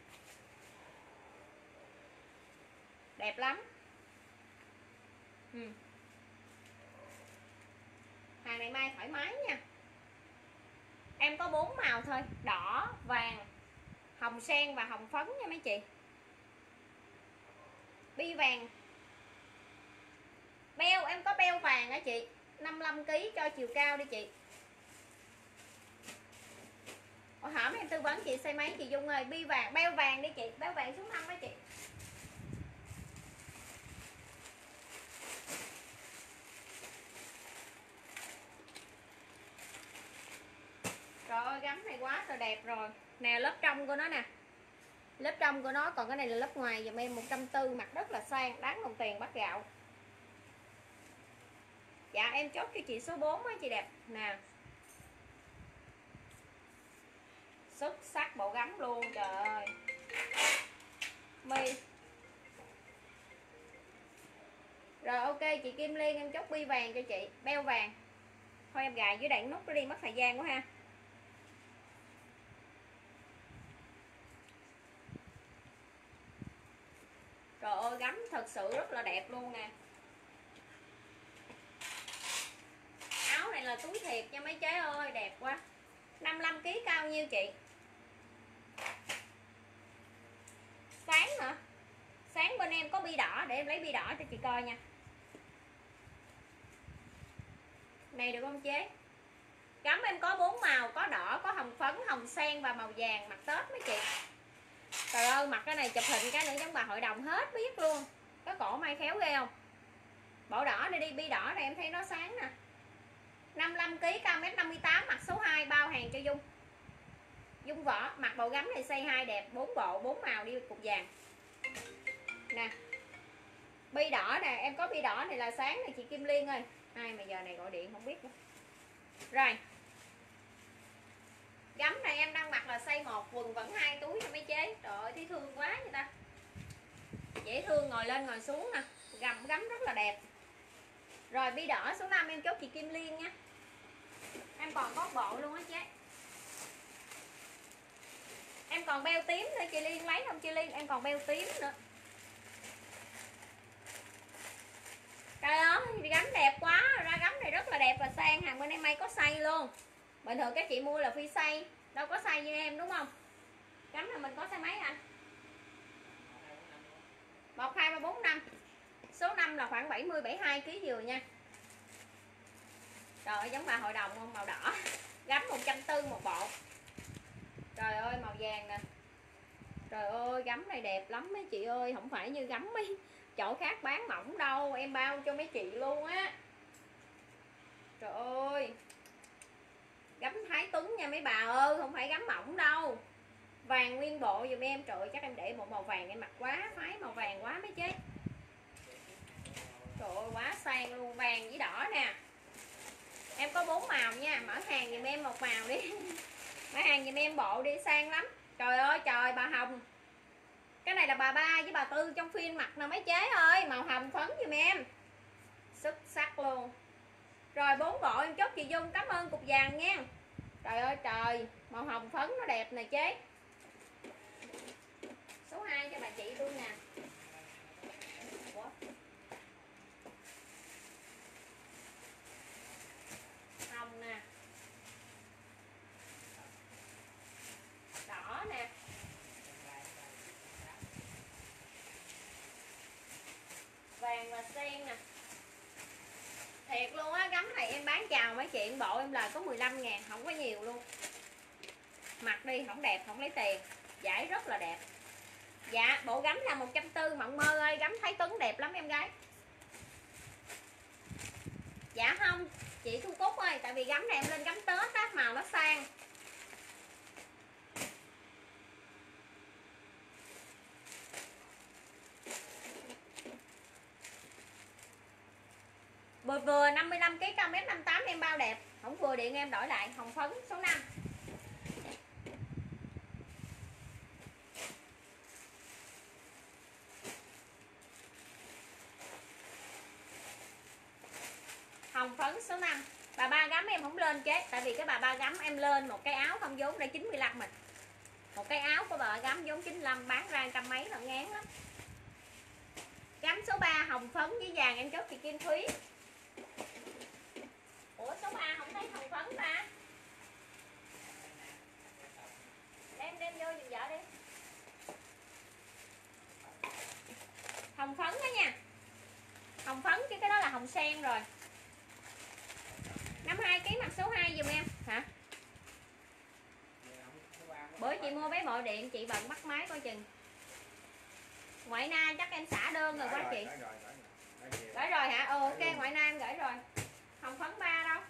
Đẹp lắm. Ừ. hàng này may thoải mái nha. Em có bốn màu thôi, đỏ, vàng, hồng sen và hồng phấn nha mấy chị. Bi vàng. Beo, em có beo vàng hả chị. 55 kg cho chiều cao đi chị Ủa, hỏi em tư vấn chị xây máy chị Dung ơi, bi vàng, beo vàng đi chị, beo vàng xuống năm đó chị. Trời ơi, gấm này quá trời đẹp rồi. Nè, lớp trong của nó nè. Lớp trong của nó, còn cái này là lớp ngoài dùm em 140 mặt rất là sang, Đáng đồng tiền bắt gạo. Dạ em chốt cho chị số 4 á, chị đẹp. Nè. Xuất sắc bộ gắn luôn, trời ơi. Mi. Rồi, ok, chị Kim Liên, em chốt bi vàng cho chị. Beo vàng. Thôi, em gài dưới đạn nút nó đi, mất thời gian quá ha. Trời ơi, gấm thật sự rất là đẹp luôn nè. Áo này là túi thiệt nha mấy trái ơi, đẹp quá. 55 kg cao nhiêu chị? Sáng hả? Sáng bên em có bi đỏ, để em lấy bi đỏ cho chị coi nha. Này được không chế? Gấm em có bốn màu, có đỏ, có hồng phấn, hồng sen và màu vàng mặt tết mấy chị. Trời ơi mặt cái này chụp hình cái nữa giống bà hội đồng hết biết luôn. Cái cổ may khéo ghê không? Bộ đỏ này đi bi đỏ này em thấy nó sáng nè. 55 kg cao mét 58 mặt số 2 bao hàng cho Dung. Dung vỏ mặt bộ gấm này xây hai đẹp, bốn bộ, bốn màu đi, cục vàng. Nè, bi đỏ nè, em có bi đỏ này là sáng này, chị Kim Liên ơi. Ai mà giờ này gọi điện không biết nữa. Rồi. Gấm này em đang mặc là xây một, quần vẫn hai túi cho mấy chế. Trời ơi, thấy thương quá vậy ta. Dễ thương ngồi lên ngồi xuống nè. Gầm gấm rất là đẹp. Rồi, bi đỏ số 5 em chốt chị Kim Liên nha. Em còn có bộ luôn á chế em còn beo tím nữa, chị Liên lấy không chị Liên, em còn beo tím nữa. Trời ơi, gấm đẹp quá, ra gấm này rất là đẹp và sang, hàng bên em may có xay luôn. Bình thường các chị mua là phi xay, đâu có xay như em, đúng không? Gấm là mình có xay mấy anh? Một, hai, ba, bốn, năm. Số 5 là khoảng 70 72 kg dừa nha. Trời ơi, giống bà hội đồng không, màu đỏ. Gấm 140 một bộ vàng nè. Trời ơi, gấm này đẹp lắm mấy chị ơi, không phải như gấm mấy chỗ khác bán mỏng đâu, em bao cho mấy chị luôn á. Trời ơi, gấm thái tuấn nha mấy bà ơi, không phải gấm mỏng đâu. Vàng nguyên bộ dùm em, trời chắc em để một màu vàng em mặc quá, phái màu vàng quá mấy chế trời ơi, quá sang luôn, vàng với đỏ nè. Em có bốn màu nha, mở hàng dùm em một màu đi. *laughs* Mở hàng dùm em bộ đi, sang lắm trời ơi, trời, bà hồng. Cái này là bà ba với bà tư trong phim mặt nè, mấy chế ơi, màu hồng phấn giùm em. Xuất sắc luôn. Rồi bốn bộ em chốt chị dung, cảm ơn cục vàng nha. Trời ơi, trời, màu hồng phấn nó đẹp nè, chế. Số 2 cho bà chị luôn nè Ủa? hồng nè đỏ nè vàng và sen nè thiệt luôn á gấm này em bán bộ em lời có 15 ngàn, không có nhiều luôn. Mặc đi, không đẹp, không lấy tiền. Giải rất là đẹp. Dạ bộ gấm là 140 mộng mơ ơi, gấm thấy tuấn đẹp lắm em gái. Dạ không, chị thu cúc ơi, tại vì gấm này em lên gấm tết á, màu nó sang. Vừa vừa 55 kg cao mét 58 em bao đẹp? Không vừa điện em đổi lại, hồng phấn, số 5 hồng phấn, số 5 bà ba gắm em không lên chế tại vì cái bà ba gắm em lên một cái áo không vốn ra 95 mình. Một cái áo của bà gắm vốn 95 bán ra trăm mấy là ngán lắm. Gắm số 3 hồng phấn với vàng em chốt chị Kim Thúy số 3 không thấy hồng phấn ta. Đem đem vô giùm vợ đi. Hồng phấn đó nha. Hồng phấn chứ cái đó là hồng sen rồi. 52 kg mặt số 2 giùm em. Hả? Bữa chị mua vé bộ điện chị bận bắt máy coi chừng. Ngoại na chắc em xả đơn rồi quá chị. gửi rồi hả? Ừ, ok ngoại na em gửi rồi. Hồng phấn ba đâu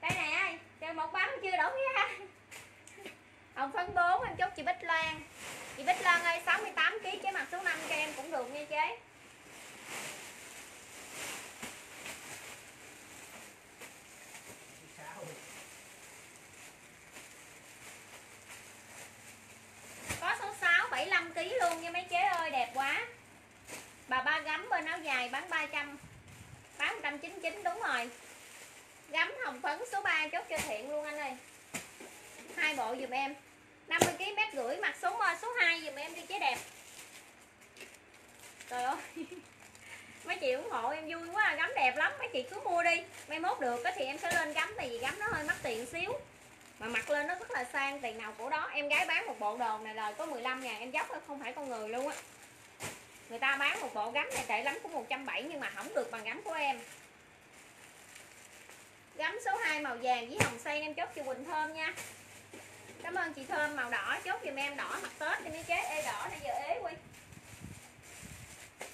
đây nè ơi chờ một bấm chưa đủ nha hồng phấn 4 em chúc chị Bích Loan. Chị Bích Loan ơi 68 kg chế mặt số 5 cho em cũng được nha chế. Có số 6 75 kg luôn nha mấy chế ơi, đẹp quá. Bà ba gấm bên áo dài bán 300 bán 199 đúng rồi hồng phấn số 3 chốt cho thiện luôn anh ơi. Hai bộ dùm em. 50 kg mét rưỡi, mặt số số 2 dùm em đi, chế đẹp. Trời ơi. *laughs* Mấy chị ủng hộ em vui quá, gấm đẹp lắm. Mấy chị cứ mua đi. Mai mốt được thì em sẽ lên gấm, tại vì gấm nó hơi mắc tiền xíu. Mà mặc lên nó rất là sang, tiền nào của đó. Em gái bán một bộ đồ này lời có 15 ngàn, em dốc không phải con người luôn á. Người ta bán một bộ gấm này tệ lắm, cũng 170 nhưng mà không được bằng gấm của em gấm số 2 màu vàng với hồng sen em chốt cho Quỳnh Thơm nha. Cảm ơn chị Thơm, màu đỏ chốt giùm em, đỏ mặt Tết đi mấy chế. Ê, đỏ nãy giờ ế quy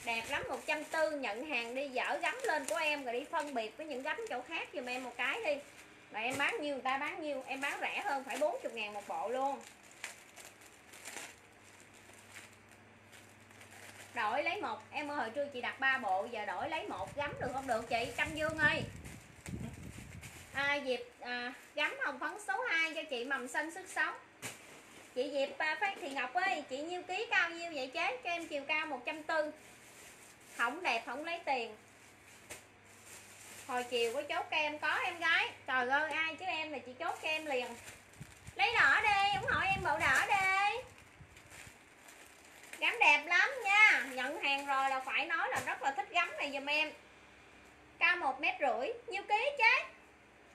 đẹp lắm 140 nhận hàng đi, dở gắm lên của em rồi đi phân biệt với những gắm chỗ khác giùm em một cái đi. Và em bán nhiêu, người ta bán nhiêu, em bán rẻ hơn phải 40 ngàn một bộ luôn. Đổi lấy một, em ơi, hồi trưa chị đặt 3 bộ, giờ đổi lấy một gắm được không? Được chị trăm Dương ơi à, Diệp à, gắm hồng phấn số 2 cho chị mầm xanh sức sống. Chị Diệp à, Phát Thị Ngọc ơi chị nhiêu ký cao nhiêu vậy chế cho em chiều cao 140 không đẹp không lấy tiền. Hồi chiều có chốt kem có em gái. Trời ơi ai chứ em là chị chốt kem liền. Lấy đỏ đi ủng hộ em bộ đỏ đi. Gắm đẹp lắm nha. Nhận hàng rồi là phải nói là rất là thích gắm này giùm em. Cao một mét rưỡi. Nhiêu ký chết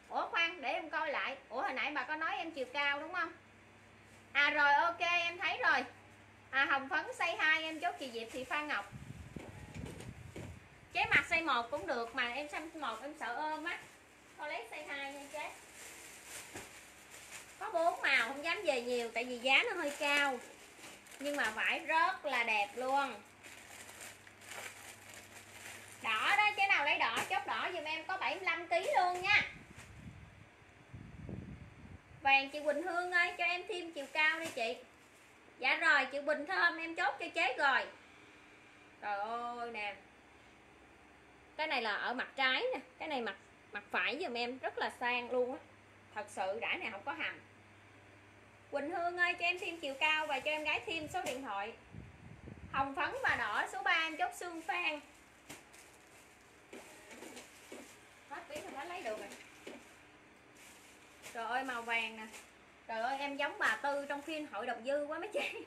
ủa khoan, để em coi lại. Ủa hồi nãy bà có nói em chiều cao đúng không? À rồi, ok, em thấy rồi. À hồng phấn xây hai em, chốt chị diệp thị phan ngọc. Chế mặt xây 1 cũng được, mà em xây 1 em sợ ôm á.thôi lấy xây 2 nha chế. Có bốn màu, không dám về nhiều, tại vì giá nó hơi cao. Nhưng mà vải rất là đẹp luôn. Đỏ đó, chế nào lấy đỏ, chốt đỏ giùm em, có 75 kg luôn nha vàng chị Quỳnh Hương ơi, cho em thêm chiều cao đi chị. Dạ rồi chị Bình Thơm, em chốt cho chế rồi. Trời ơi nè. Cái này là ở mặt trái nè, cái này mặt mặt phải giùm em, rất là sang luôn á. Thật sự đã này không có hầm. Quỳnh Hương ơi, cho em thêm chiều cao và cho em gái thêm số điện thoại. Hồng phấn và đỏ số 3 em chốt xương phan. Hết biết rồi lấy được rồi. Trời ơi màu vàng nè. Trời ơi em giống bà Tư trong phim Hội đồng dư quá mấy chị.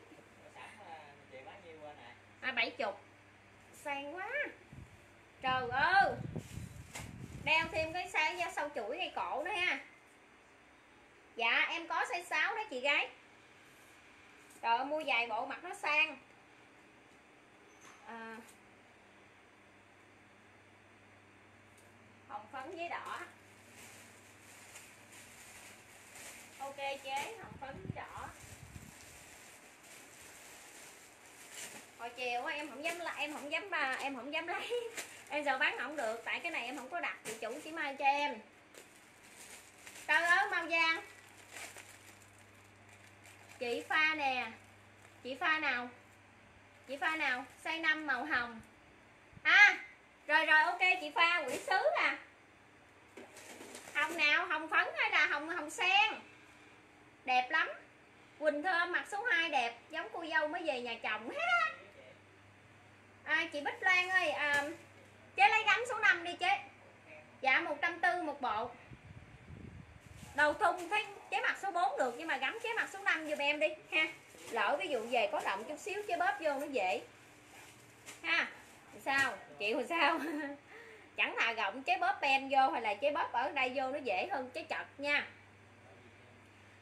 À bảy chục. Sang quá. Trời ơi. Đeo thêm cái sao da sâu chuỗi ngay cổ nữa ha. Dạ em có size 6 đó chị gái. Trời ơi mua vài bộ mặt nó sang. À, Hồng phấn với đỏ. Ok, chế hồng phấn đỏ. Hồi chiều em không dám em không dám em không dám lấy. Em sợ bán không được, tại cái này em không có đặt chị chủ chỉ mai cho em. Trời ơi màu vàng chị pha nè. Chị pha nào? Chị pha nào? Size năm màu hồng. À rồi rồi, ok, chị pha quỷ sứ à. Hồng nào? Hồng phấn hay là hồng hồng sen? Đẹp lắm. Quỳnh Thơm mặt số 2 đẹp giống cô dâu mới về nhà chồng. *laughs* À, chị Bích Loan ơi à, chế lấy gắn số 5 đi chế. Dạ 140 một bộ. Đầu thun thấy chế mặt số 4 được nhưng mà gắm chế mặt số 5 giùm em đi ha. Lỡ ví dụ về có động chút xíu chế bóp vô nó dễ. Ha sao? Chịu hồi sao? *laughs* Chẳng thà gọng chế bóp pen vô hay là chế bóp ở đây vô nó dễ hơn chế chật nha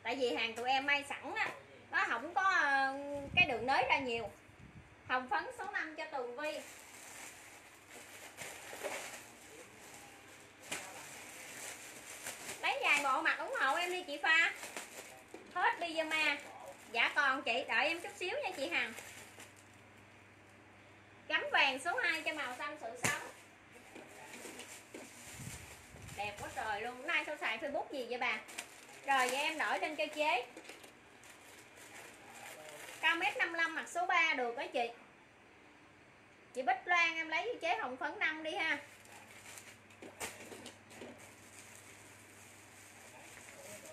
tại vì hàng tụi em may sẵn á, nó không có ờ, cái đường nới ra nhiều. Hồng phấn số 5 cho tường vi. Lấy vài bộ mặt ủng hộ em đi chị pha. Hết pyjama dạ còn chị, đợi em chút xíu nha chị hằng. Gắm vàng số 2 cho màu xanh sự sống. Đẹp quá trời luôn. Nay sao xài facebook gì vậy bà? Rồi vậy em đổi lên cho chế. Cao mét 55 mặt số 3 được đó chị. Chị Bích Loan em lấy chế hồng phấn 5 đi ha.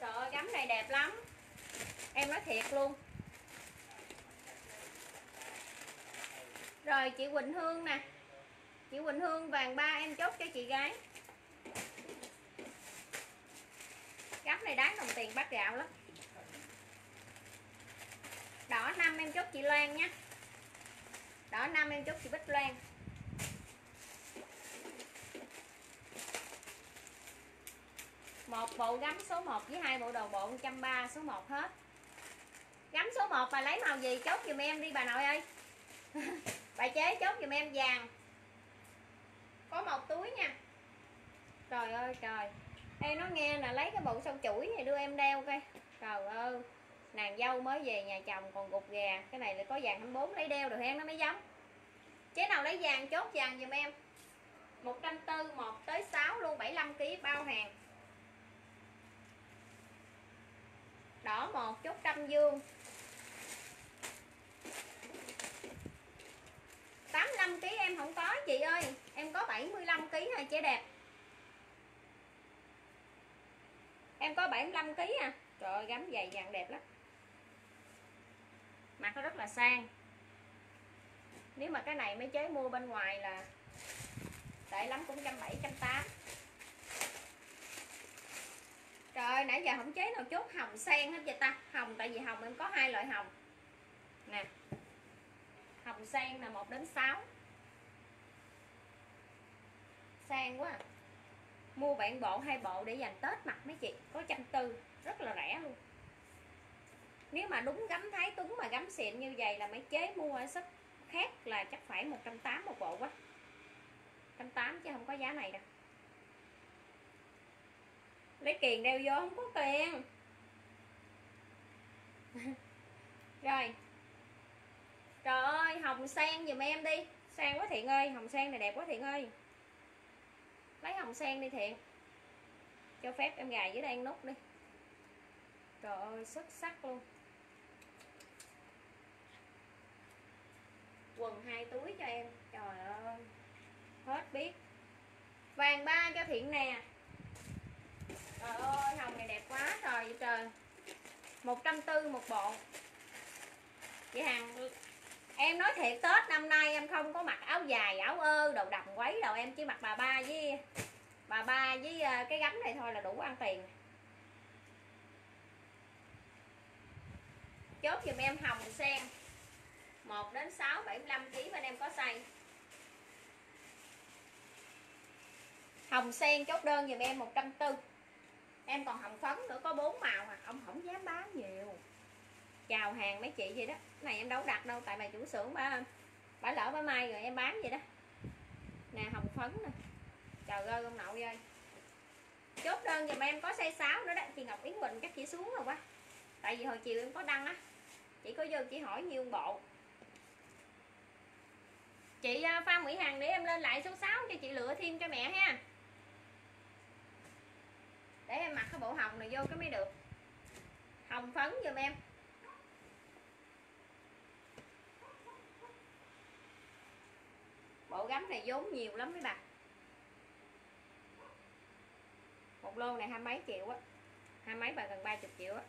Trời ơi, gấm này đẹp lắm. Em nói thiệt luôn. Rồi chị Quỳnh Hương nè. Chị Quỳnh Hương vàng ba em chốt cho chị gái. Gấm này đáng đồng tiền bát gạo lắm. Đỏ năm em chốt chị Loan nhé. Đỏ năm em chốt chị Bích Loan. Một bộ gấm số 1 với hai bộ đồ bộ 130 số 1 hết. Gấm số 1 bà lấy màu gì? Chốt giùm em đi bà nội ơi. *laughs* Bà chế chốt giùm em vàng. Có một túi nha. Trời ơi, trời em nó nghe là lấy cái bộ sâu chuỗi này đưa em đeo coi. Trời ơi, nàng dâu mới về nhà chồng còn gục gà. Cái này là có vàng 24 lấy đeo được em nó mới giống. Chế nào lấy vàng, chốt vàng giùm em. 140 1 tới 6 luôn 75 kg bao hàng. Đỏ một chút trăm dương. 85 kg em không có, chị ơi. Em có 75 kg thôi chế đẹp. Em có 75 kg à? Trời ơi, gấm dày dặn đẹp lắm. Mặt nó rất là sang. Nếu mà cái này mấy chế mua bên ngoài là tệ lắm, cũng trăm bảy, trăm tám. Trời ơi, nãy giờ không chế nào chốt hồng sen hết vậy ta? Hồng, tại vì hồng em có hai loại hồng. Nè, hồng sen là 1 đến 6 sang quá à mua bạn bộ, hai bộ để dành tết mặc mấy chị. Có trăm tư, rất là rẻ luôn. Nếu mà đúng gấm thái tuấn mà gấm xịn như vậy là mấy chế mua ở shop khác là chắc phải 180 một bộ quá. 180 chứ không có giá này đâu. Lấy kiền đeo vô không có tiền. *laughs* Rồi. Trời ơi, hồng sen giùm em đi. Sang quá thiện ơi, hồng sen này đẹp quá thiện ơi lấy hồng sen đi thiện cho phép em gài dưới đây nút đi. Trời ơi, xuất sắc luôn. Quần hai túi cho em. Trời ơi, hết biết. Vàng ba cho thiện nè. Trời ơi, hồng này đẹp quá trời vậy trời. Một trăm tư một bộ. Chị hàng em nói thiệt, tết năm nay em không có mặc áo dài, áo ơ, đồ đầm quấy đâu. Em chỉ mặc bà ba với, bà ba với ờ, cái gấm này thôi là đủ ăn tiền. Chốt giùm em hồng sen 1 đến 6 75 kg bên em có size. Hồng sen chốt đơn giùm em 140 em còn hồng phấn nữa, có bốn màu à. Ông không dám bán nhiều. Chào hàng mấy chị vậy đó cái này, em đâu đặt đâu, tại bà chủ xưởng bà bà lỡ bà mai rồi em bán vậy đó. Nè, hồng phấn nè. Trời ơi ông nội ơi. Chốt đơn giùm em, có size 6 nữa đó. Chị Ngọc Yến Quỳnh chắc chị xuống rồi quá. Tại vì hồi chiều em có đăng á. Chị có vô, chị hỏi nhiêu bộ. Chị à, Phan Mỹ Hằng để em lên lại số 6 cho chị lựa thêm cho mẹ ha. Để em mặc cái bộ hồng này vô cái mới được. Hồng phấn giùm em. Bộ gấm này vốn nhiều lắm mấy bạn một lô này hai mấy triệu á. Hai mấy bà gần ba chục triệu á.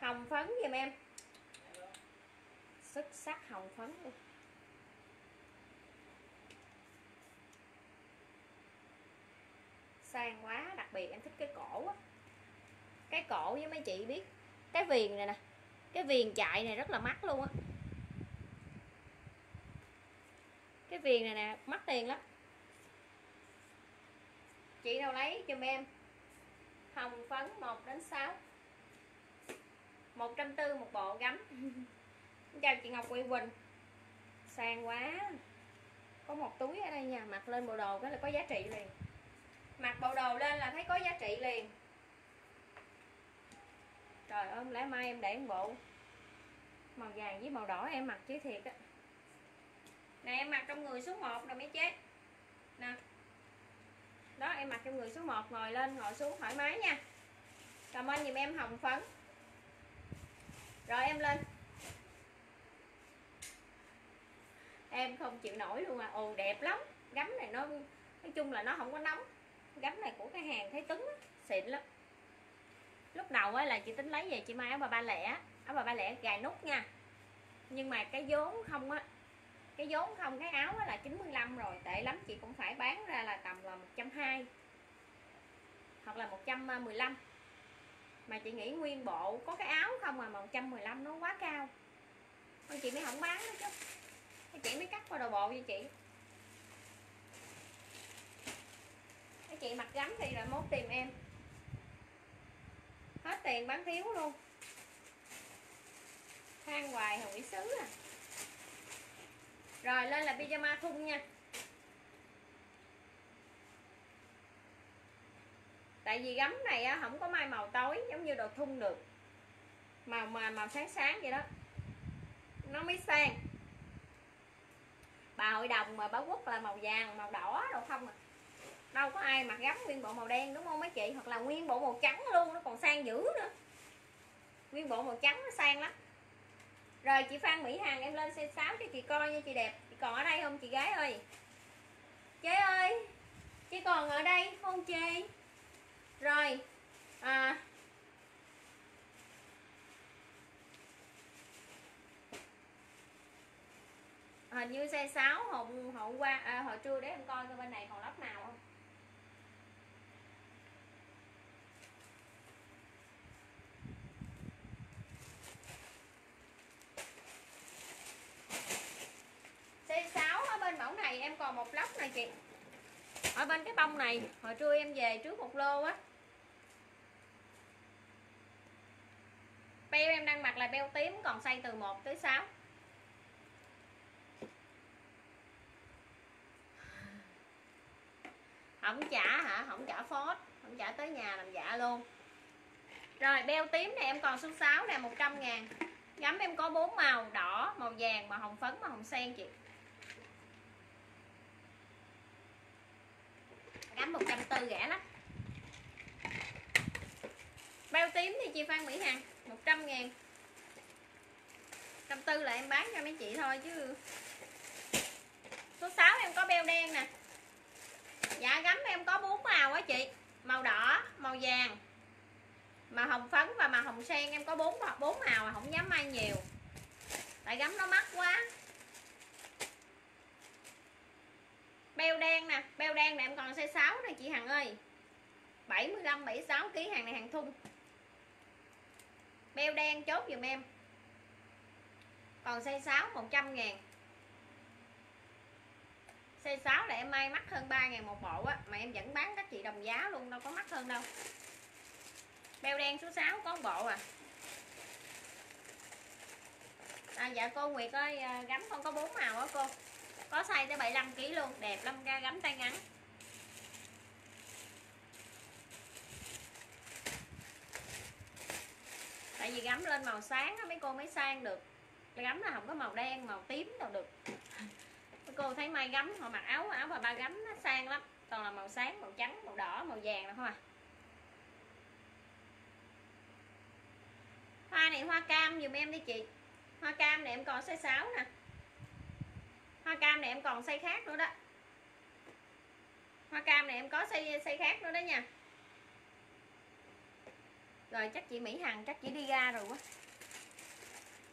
Hồng phấn giùm em. Xuất sắc hồng phấn luôn. Sang quá, đặc biệt em thích cái cổ á. Cái cổ với mấy chị biết cái viền này nè. Cái viền chạy này rất là mắc luôn á. Cái viền này nè, mắc tiền lắm. Chị nào lấy cho em. Hồng phấn 1 đến 6 140 một bộ gấm. *laughs* Chào chị Ngọc Quỳ Quỳnh. Sang quá. Có một túi ở đây nha. Mặc lên bộ đồ cái là có giá trị liền. Mặc bộ đồ lên là thấy có giá trị liền trời ơi, lẽ mai em để một bộ. Màu vàng với màu đỏ em mặc chứ thiệt á. Nè, em mặc trong người số 1 rồi mấy chế nè. Đó, em mặc trong người số 1 ngồi lên, ngồi xuống, thoải mái nha. Cảm ơn dùm em hồng phấn. Rồi, em lên. Em không chịu nổi luôn à. Ồ, đẹp lắm. Gấm này nó, nói chung là nó không có nóng. Gấm này của cái hàng thấy tứng xịn lắm lúc đầu ấy là chị tính lấy về chị may áo bà ba lẻ, áo bà ba lẻ gài nút nha. Nhưng mà cái vốn không á, cái vốn không, cái áo là 95 rồi, tệ lắm, chị cũng phải bán ra là tầm là 120 hoặc là 115 mà chị nghĩ nguyên bộ có cái áo không mà 115 nó quá cao. Con chị mới không bán nữa chứ. Cái chị mới cắt qua đồ bộ cho chị. Cái chị mặc gấm thì rồi mốt tìm em. Hết tiền bán thiếu luôn. Than hoài hủi xứ à. Rồi, lên là pyjama thun nha. Tại vì gấm này á, không có mai màu tối, giống như đồ thun được. Màu mà, màu sáng sáng vậy đó. Nó mới sang. Bà hội đồng mà báo quốc là màu vàng, màu đỏ, đồ không à đâu có ai mặc gấm nguyên bộ màu đen đúng không mấy chị? Hoặc là nguyên bộ màu trắng luôn nó còn sang dữ nữa. Nguyên bộ màu trắng nó sang lắm. Rồi chị Phan Mỹ Hằng em lên xe 6 cho chị coi nha chị đẹp. Chị còn ở đây không chị gái ơi? Chế ơi chị còn ở đây không chị? Rồi à, hình như xe 6 hôm hôm qua à, hồi trưa để em coi coi bên này còn lắp nào không C6 ở bên mẫu này em còn một lốc này chị. Ở bên cái bông này, hồi trưa em về trước một lô á. Beo em đang mặc là beo tím, còn size từ 1 tới 6 không trả hả? Không trả phốt, không trả tới nhà làm giả luôn. Rồi, beo tím này em còn số 6 nè 100 ngàn. Gắm em có bốn màu, đỏ, màu vàng, màu hồng phấn, màu hồng sen chị. Gắm 140 rẻ lắm. Bao tím thì chị Phan Mỹ Hằng 100 ngàn. 140 là em bán cho mấy chị thôi chứ. Số 6 em có beo đen nè. Dạ gắm em có bốn màu á chị. Màu đỏ, màu vàng, màu hồng phấn và màu hồng sen. Em có bốn bốn màu mà không dám may nhiều. Tại gắm nó mắc quá. Beo đen nè, beo đen này em còn size 6 nè chị Hằng ơi. 75 76 kg hàng này hàng thun. Beo đen chốt dùm em. Còn size 6 100 ngàn. Size 6 là em may mắc hơn 3 ngàn một bộ á, mà em vẫn bán các chị đồng giá luôn, đâu có mắc hơn đâu. Beo đen số 6 có bộ à. À dạ cô Nguyệt ơi à, gắm con có bốn màu á cô có size tới 75 kg luôn, đẹp lắm ra gắm tay ngắn. Tại vì gắm lên màu sáng mấy cô mới sang được. Gắm là không có màu đen, màu tím đâu được. Mấy cô thấy may gắm họ mặc áo áo bà ba gắm nó sang lắm. Toàn là màu sáng, màu trắng, màu đỏ, màu vàng đâu không à. Hoa này hoa cam dùm em đi chị. Hoa cam này em còn size 6 nè hoa cam này em còn xây khác nữa đó. Hoa cam này em có xây xây khác nữa đó nha. Rồi chắc chị Mỹ Hằng chắc chỉ đi ra rồi quá.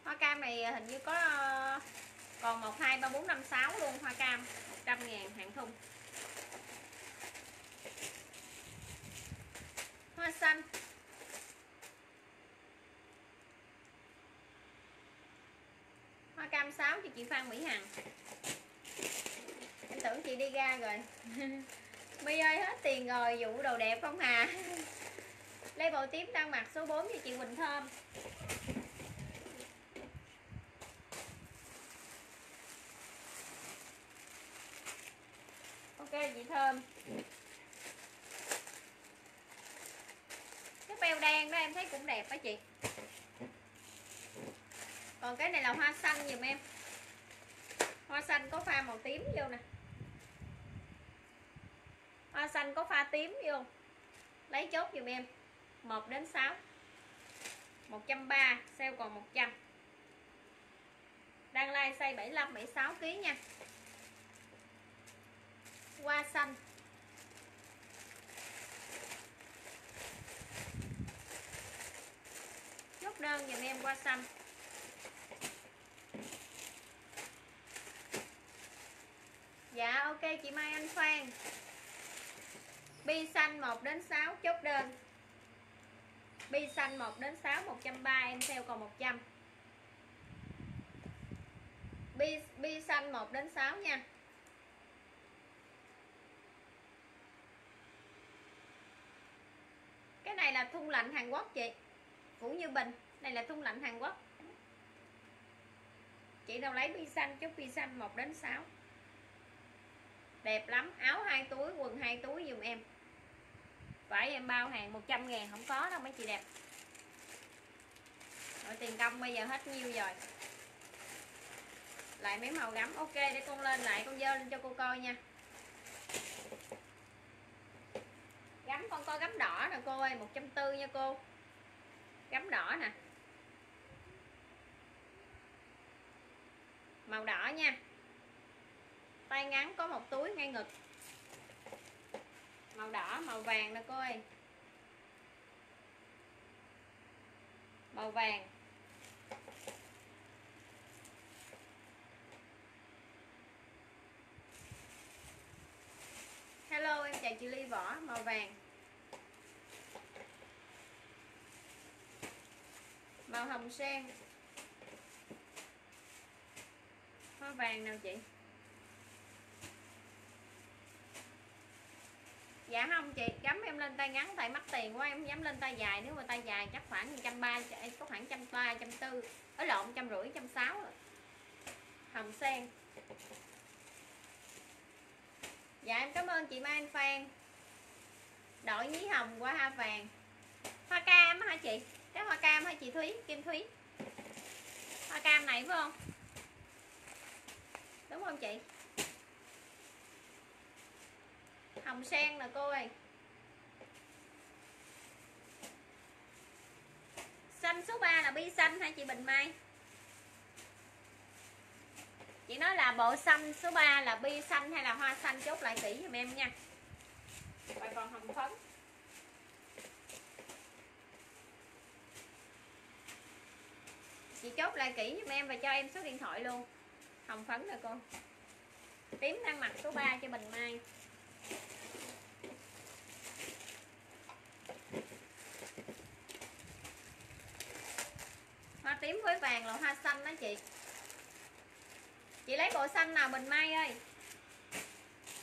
Hoa cam này hình như có còn 1 2 3 4 5 6 luôn hoa cam. 100 ngàn hàng thùng, hoa xanh. Cam 6 cho chị Phan Mỹ Hằng. Em tưởng chị đi ra rồi. *laughs* My ơi, hết tiền rồi, vụ đồ đẹp không hà? *laughs* Label tím đang mặc số 4 cho chị Quỳnh Thơm. Ok, chị Thơm. Cái beo đen đó em thấy cũng đẹp đó chị. Còn cái này là hoa xanh dùm em. Hoa xanh có pha màu tím vô nè. Hoa xanh có pha tím vô. Lấy chốt dùm em. 1 đến 6 130 sale còn 100 Đang like size 75 76 kg nha. Hoa xanh. Chốt đơn dùm em, hoa xanh. Dạ ok, chị Mai Anh Phan. Bi xanh 1 đến 6 chốt đơn. Bi xanh 1 đến 6 130 em theo còn 100 bi bi xanh 1 đến 6 nha. Cái này là thun lạnh Hàn Quốc, chị. Vũ Như Bình này là thun lạnh Hàn Quốc. Chị nào lấy bi xanh, chốt bi xanh 1 đến 6 đẹp lắm. Áo hai túi, quần hai túi dùm em. Phải em bao hàng 100 ngàn, không có đâu mấy chị đẹp. Rồi tiền công bây giờ hết nhiêu rồi? Lại mấy màu gấm. Ok, để con lên lại, con dơ lên cho cô coi nha. Gấm, con coi gấm đỏ nè cô ơi 140 nha cô. Gấm đỏ nè. Màu đỏ nha tay ngắn có một túi ngay ngực. Màu đỏ, màu vàng nè cô ơi. Màu vàng. Hello, em chào chị ly vỏ màu vàng. Màu hồng sen. Hoa vàng nào chị? Dạ không, chị cắm em lên tay ngắn tại mắc tiền quá, em không dám lên tay dài. Nếu mà tay dài chắc khoảng trăm ba, có khoảng trăm ba, trăm tư, ở lộn trăm rưỡi, trăm sáu hồng sen. Dạ em cảm ơn chị Mai Phan. Đội nhí hồng qua hoa vàng. Hoa cam hả chị? Cái hoa cam hả chị Thúy? Kim Thúy. Hoa cam này, phải không? Đúng không chị? Hồng sen nè cô ơi. Xanh số 3 là bi xanh hả chị Bình Mai? Chị nói là bộ xanh số 3 là bi xanh hay là hoa xanh? Chốt lại kỹ giùm em nha. Và còn hồng phấn. Chị chốt lại kỹ giùm em và cho em số điện thoại luôn. Hồng phấn nè cô. Tím đang mặc số 3 cho Bình Mai. Tím với vàng là hoa xanh đó chị. Chị lấy bộ xanh nào mình may ơi?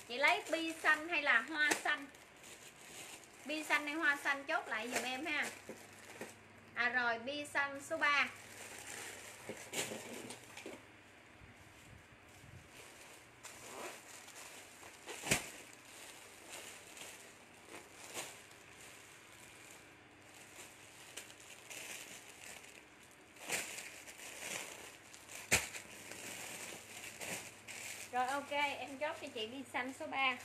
Chị lấy bi xanh hay là hoa xanh? Bi xanh hay hoa xanh chốt lại giùm em ha. À rồi, bi xanh số 3 Rồi ok, em chốt cho chị đi, xanh số 3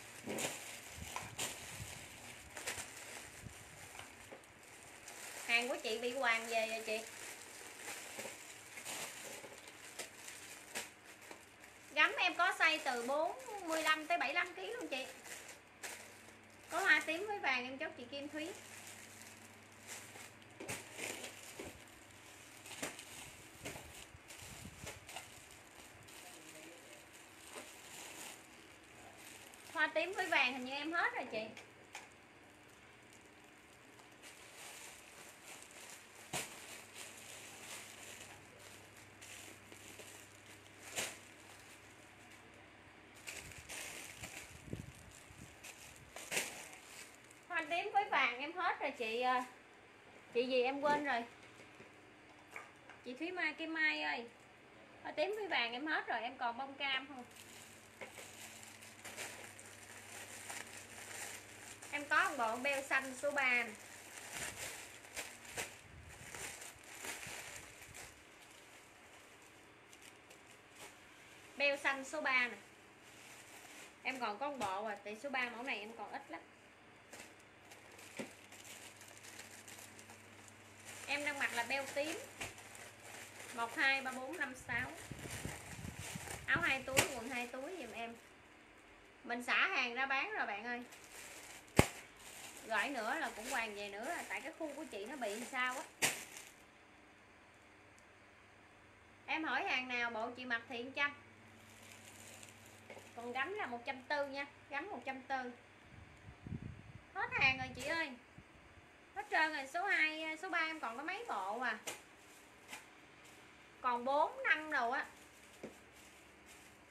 Hàng của chị bị hoàng về rồi chị. Gắm em có size từ 45 tới 75 kg luôn chị. Có hoa tím với vàng em chốt chị Kim Thúy. Tím với vàng hình như em hết rồi chị. Hoa tím với vàng em hết rồi chị ờ, chị gì em quên rồi. Chị thúy mai, kim mai ơi. Hoa tím với vàng em hết rồi, em còn bông cam không? Con bộ beo xanh số 3 này. beo xanh số 3 nè. Em còn có một bộ à tại số 3 mẫu này em còn ít lắm. Em đang mặc là beo tím. 1 2 3 4 5 6 áo hai túi, quần hai túi giùm em. Mình xả hàng ra bán rồi bạn ơi gửi nữa là cũng hoàng về nữa là tại cái khu của chị nó bị sao á. Em hỏi hàng nào, bộ chị mặc thì trăm còn gắm là 140 nha gắm 140 hết hàng rồi chị ơi. Hết trơn rồi, số 2 số 3 em còn có mấy bộ à. Còn 4 năm rồi á.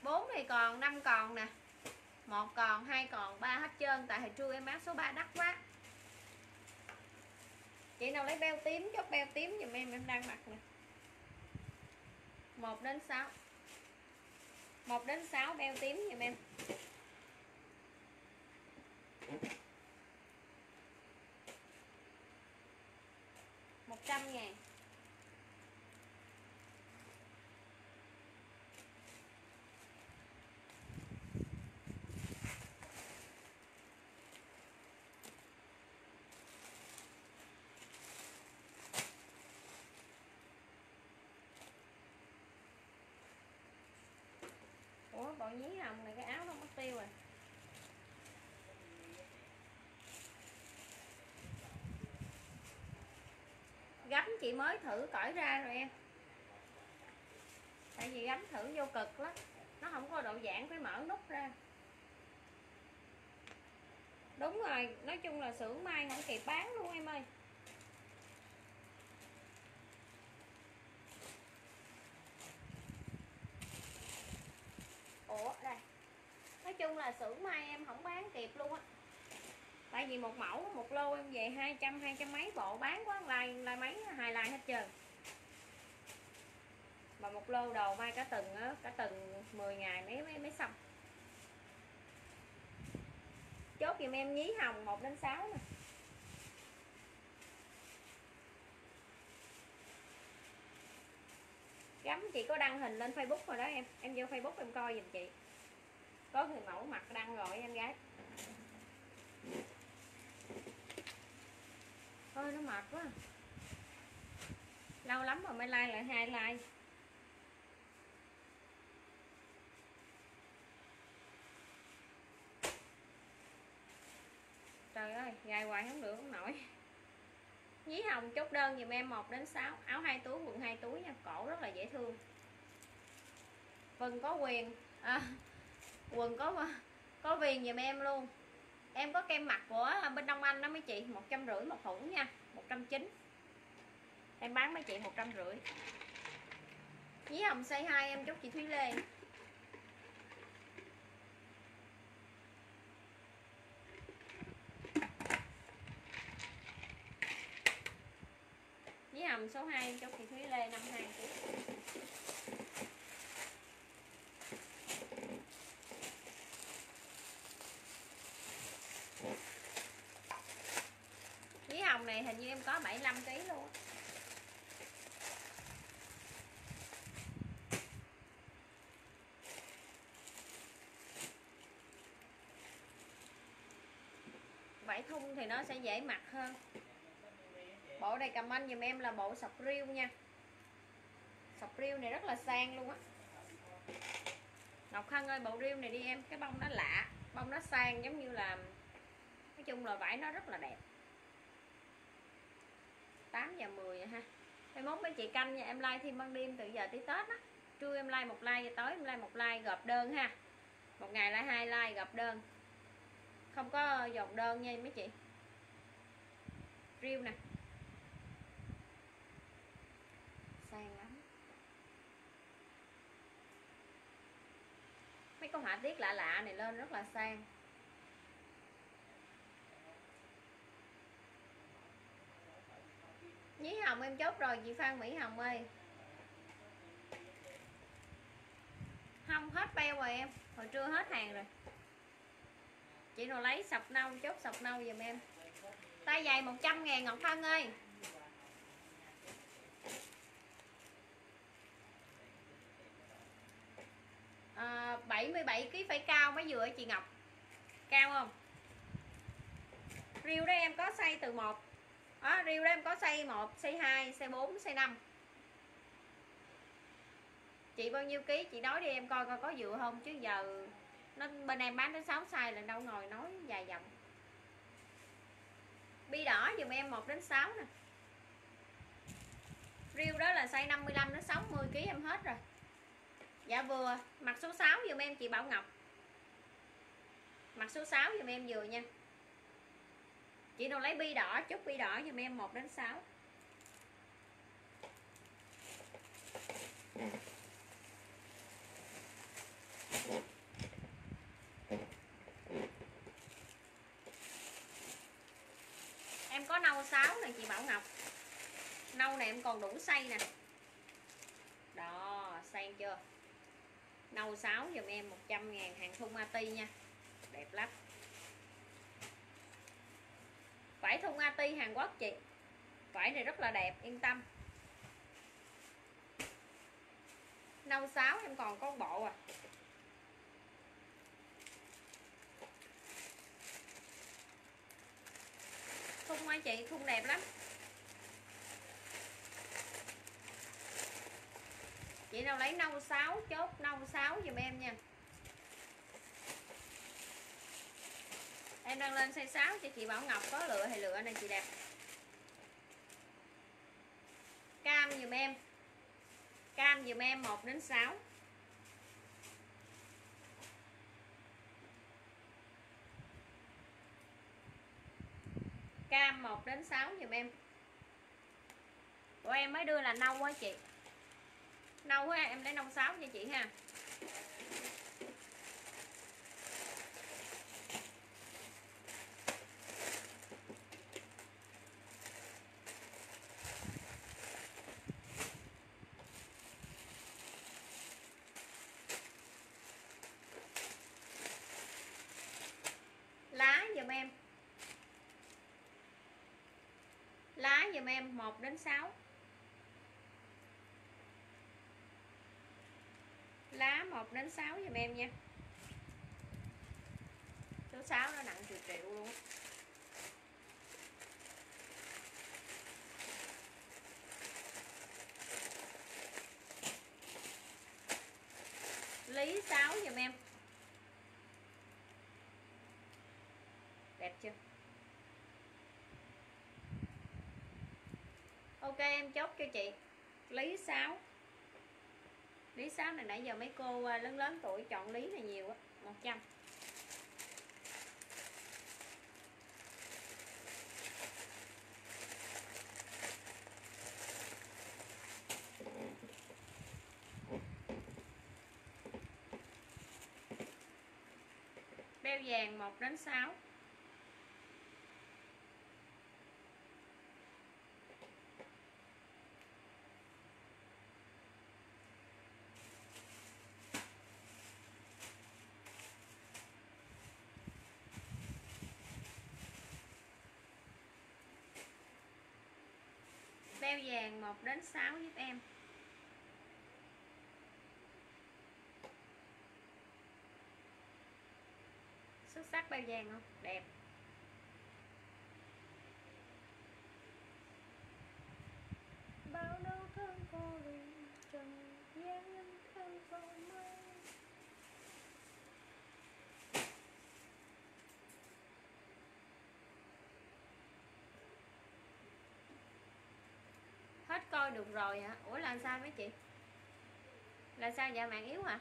4 thì còn 5 còn nè. Một còn, hai còn, ba hết trơn. Tại hồi trưa em bán số 3 đắt quá chị nào lấy beo tím, chốt beo tím giùm em em đang mặc nè. 1 đến 6 1 đến 6 beo tím giùm em. Một trăm ngàn. Còn nhí hồng này, cái áo nó mất tiêu rồi. Gấm chị mới thử cởi ra rồi em. Tại vì gấm thử vô cực lắm. Nó không có độ giãn phải mở nút ra. Đúng rồi, nói chung là xưởng mai không kịp bán luôn em ơi ủa đây nói chung là xưởng mai em không bán kịp luôn á. Tại vì một mẫu, một lô em về 200 200 mấy bộ, bán quá like like mấy, hai like hết trơn. Mà một lô đồ mai cả tuần á, cả tuần 10 ngày mấy mấy mấy xong. Chốt giùm em nhí hồng 1 đến 6 nè. Gắm chị có đăng hình lên facebook rồi đó em. Em vô facebook em coi giùm chị có người mẫu mặt đăng rồi em gái. Thôi nó mệt quá. Lâu lắm rồi mới like lại hai like. Trời ơi gài hoài không được không nổi. Nhí hồng chốt đơn dùm em 1 đến 6 áo hai túi quần hai túi nha. Cổ rất là dễ thương. Vân có quyền. À, quần có có viền giùm em luôn. Em có kem mặt của à, bên Đông Anh đó mấy chị, một trăm rưỡi một hũ nha, một trăm chín. Em bán mấy chị một trăm rưỡi. Nhí hồng size hai em chúc chị Thúy Lê. Nhí hồng số 2 em chúc chị Thúy Lê năm 52 hình như em có 75 kg luôn. Vải thun thì nó sẽ dễ mặc hơn. Bộ này cầm anh dùm em là bộ sọc riêu nha. Sọc riêu này rất là sang luôn á. Ngọc Hân ơi, bộ riêu này đi em, cái bông nó lạ, bông nó sang giống như là, nói chung là vải nó rất là đẹp. 8 giờ 10 à ha. Mai mốt mấy chị canh nha, em like thêm ban đêm từ giờ tới Tết á. Trưa em like một like, tối em like một like, gộp đơn ha. Một ngày là hai like, gộp đơn. Không có dòng đơn nha mấy chị. Riêu nè. Sang lắm. Mấy con họa tiết lạ lạ này lên rất là sang. Nhí hồng em chốt rồi chị phan mỹ hồng ơi. Không hết beo rồi em hồi trưa hết hàng rồi. Chị nào lấy sọc nâu chốt sọc nâu giùm em. Tay dài 100 ngàn Ngọc Thân ơi. À, 77 kg phải cao mới vừa chị Ngọc? Cao không? Riêu đó em có xây từ 1 đó, riêu đó em có size 1 size 2 size 4 size 5 chị bao nhiêu ký? Chị nói đi em coi coi có dựa không? Chứ giờ nó bên em bán đến 6 size là đâu ngồi nói dài dòng. Bi đỏ dùm em 1 đến 6 nè. Riêu đó là size 55 đến 60 kg em hết rồi. Dạ vừa mặt số 6 dùm em chị Bảo Ngọc. Mặt số 6 dùm em vừa nha chị nào lấy bi đỏ, chút bi đỏ giùm em 1 đến 6 em có nâu 6 này chị Bảo Ngọc. Nâu này em còn đủ xay nè. Đó sang chưa? Nâu 6 giùm em 100 ngàn hàng thun Mati nha. Đẹp lắm vải thun ati Hàn Quốc chị. Vải này rất là đẹp, yên tâm. Nâu sáu em còn có bộ à. Thun hả chị, thun đẹp lắm. Chị nào lấy nâu sáu chốt nâu sáu giùm em nha. Em đang lên size 6 cho chị Bảo Ngọc có lựa thì lựa này chị đẹp cam dùm em. Cam dùm em 1 đến 6 cam 1 đến 6 dùm em. Của em mới đưa là nâu quá chị. Nâu quá, em lấy nâu 6 cho chị ha lá giùm em lá giùm em 1 đến 6 lá 1 đến 6 dùm em nha. Số 6 nó nặng triệu triệu luôn. Lý 6 dùm em đẹp chưa ok em chốt cho chị. Lý sáu. Lý sáu này nãy giờ mấy cô à, lớn lớn tuổi chọn lý này nhiều á 100 beo vàng 1 đến 6 beo vàng 1 đến 6 giúp em. Xuất sắc bao vàng không? Đẹp bao đau thương cô lùi trần gian nhân thương cô mây thôi được rồi hả? Ủa là sao mấy chị? Là sao dạ mạng yếu hả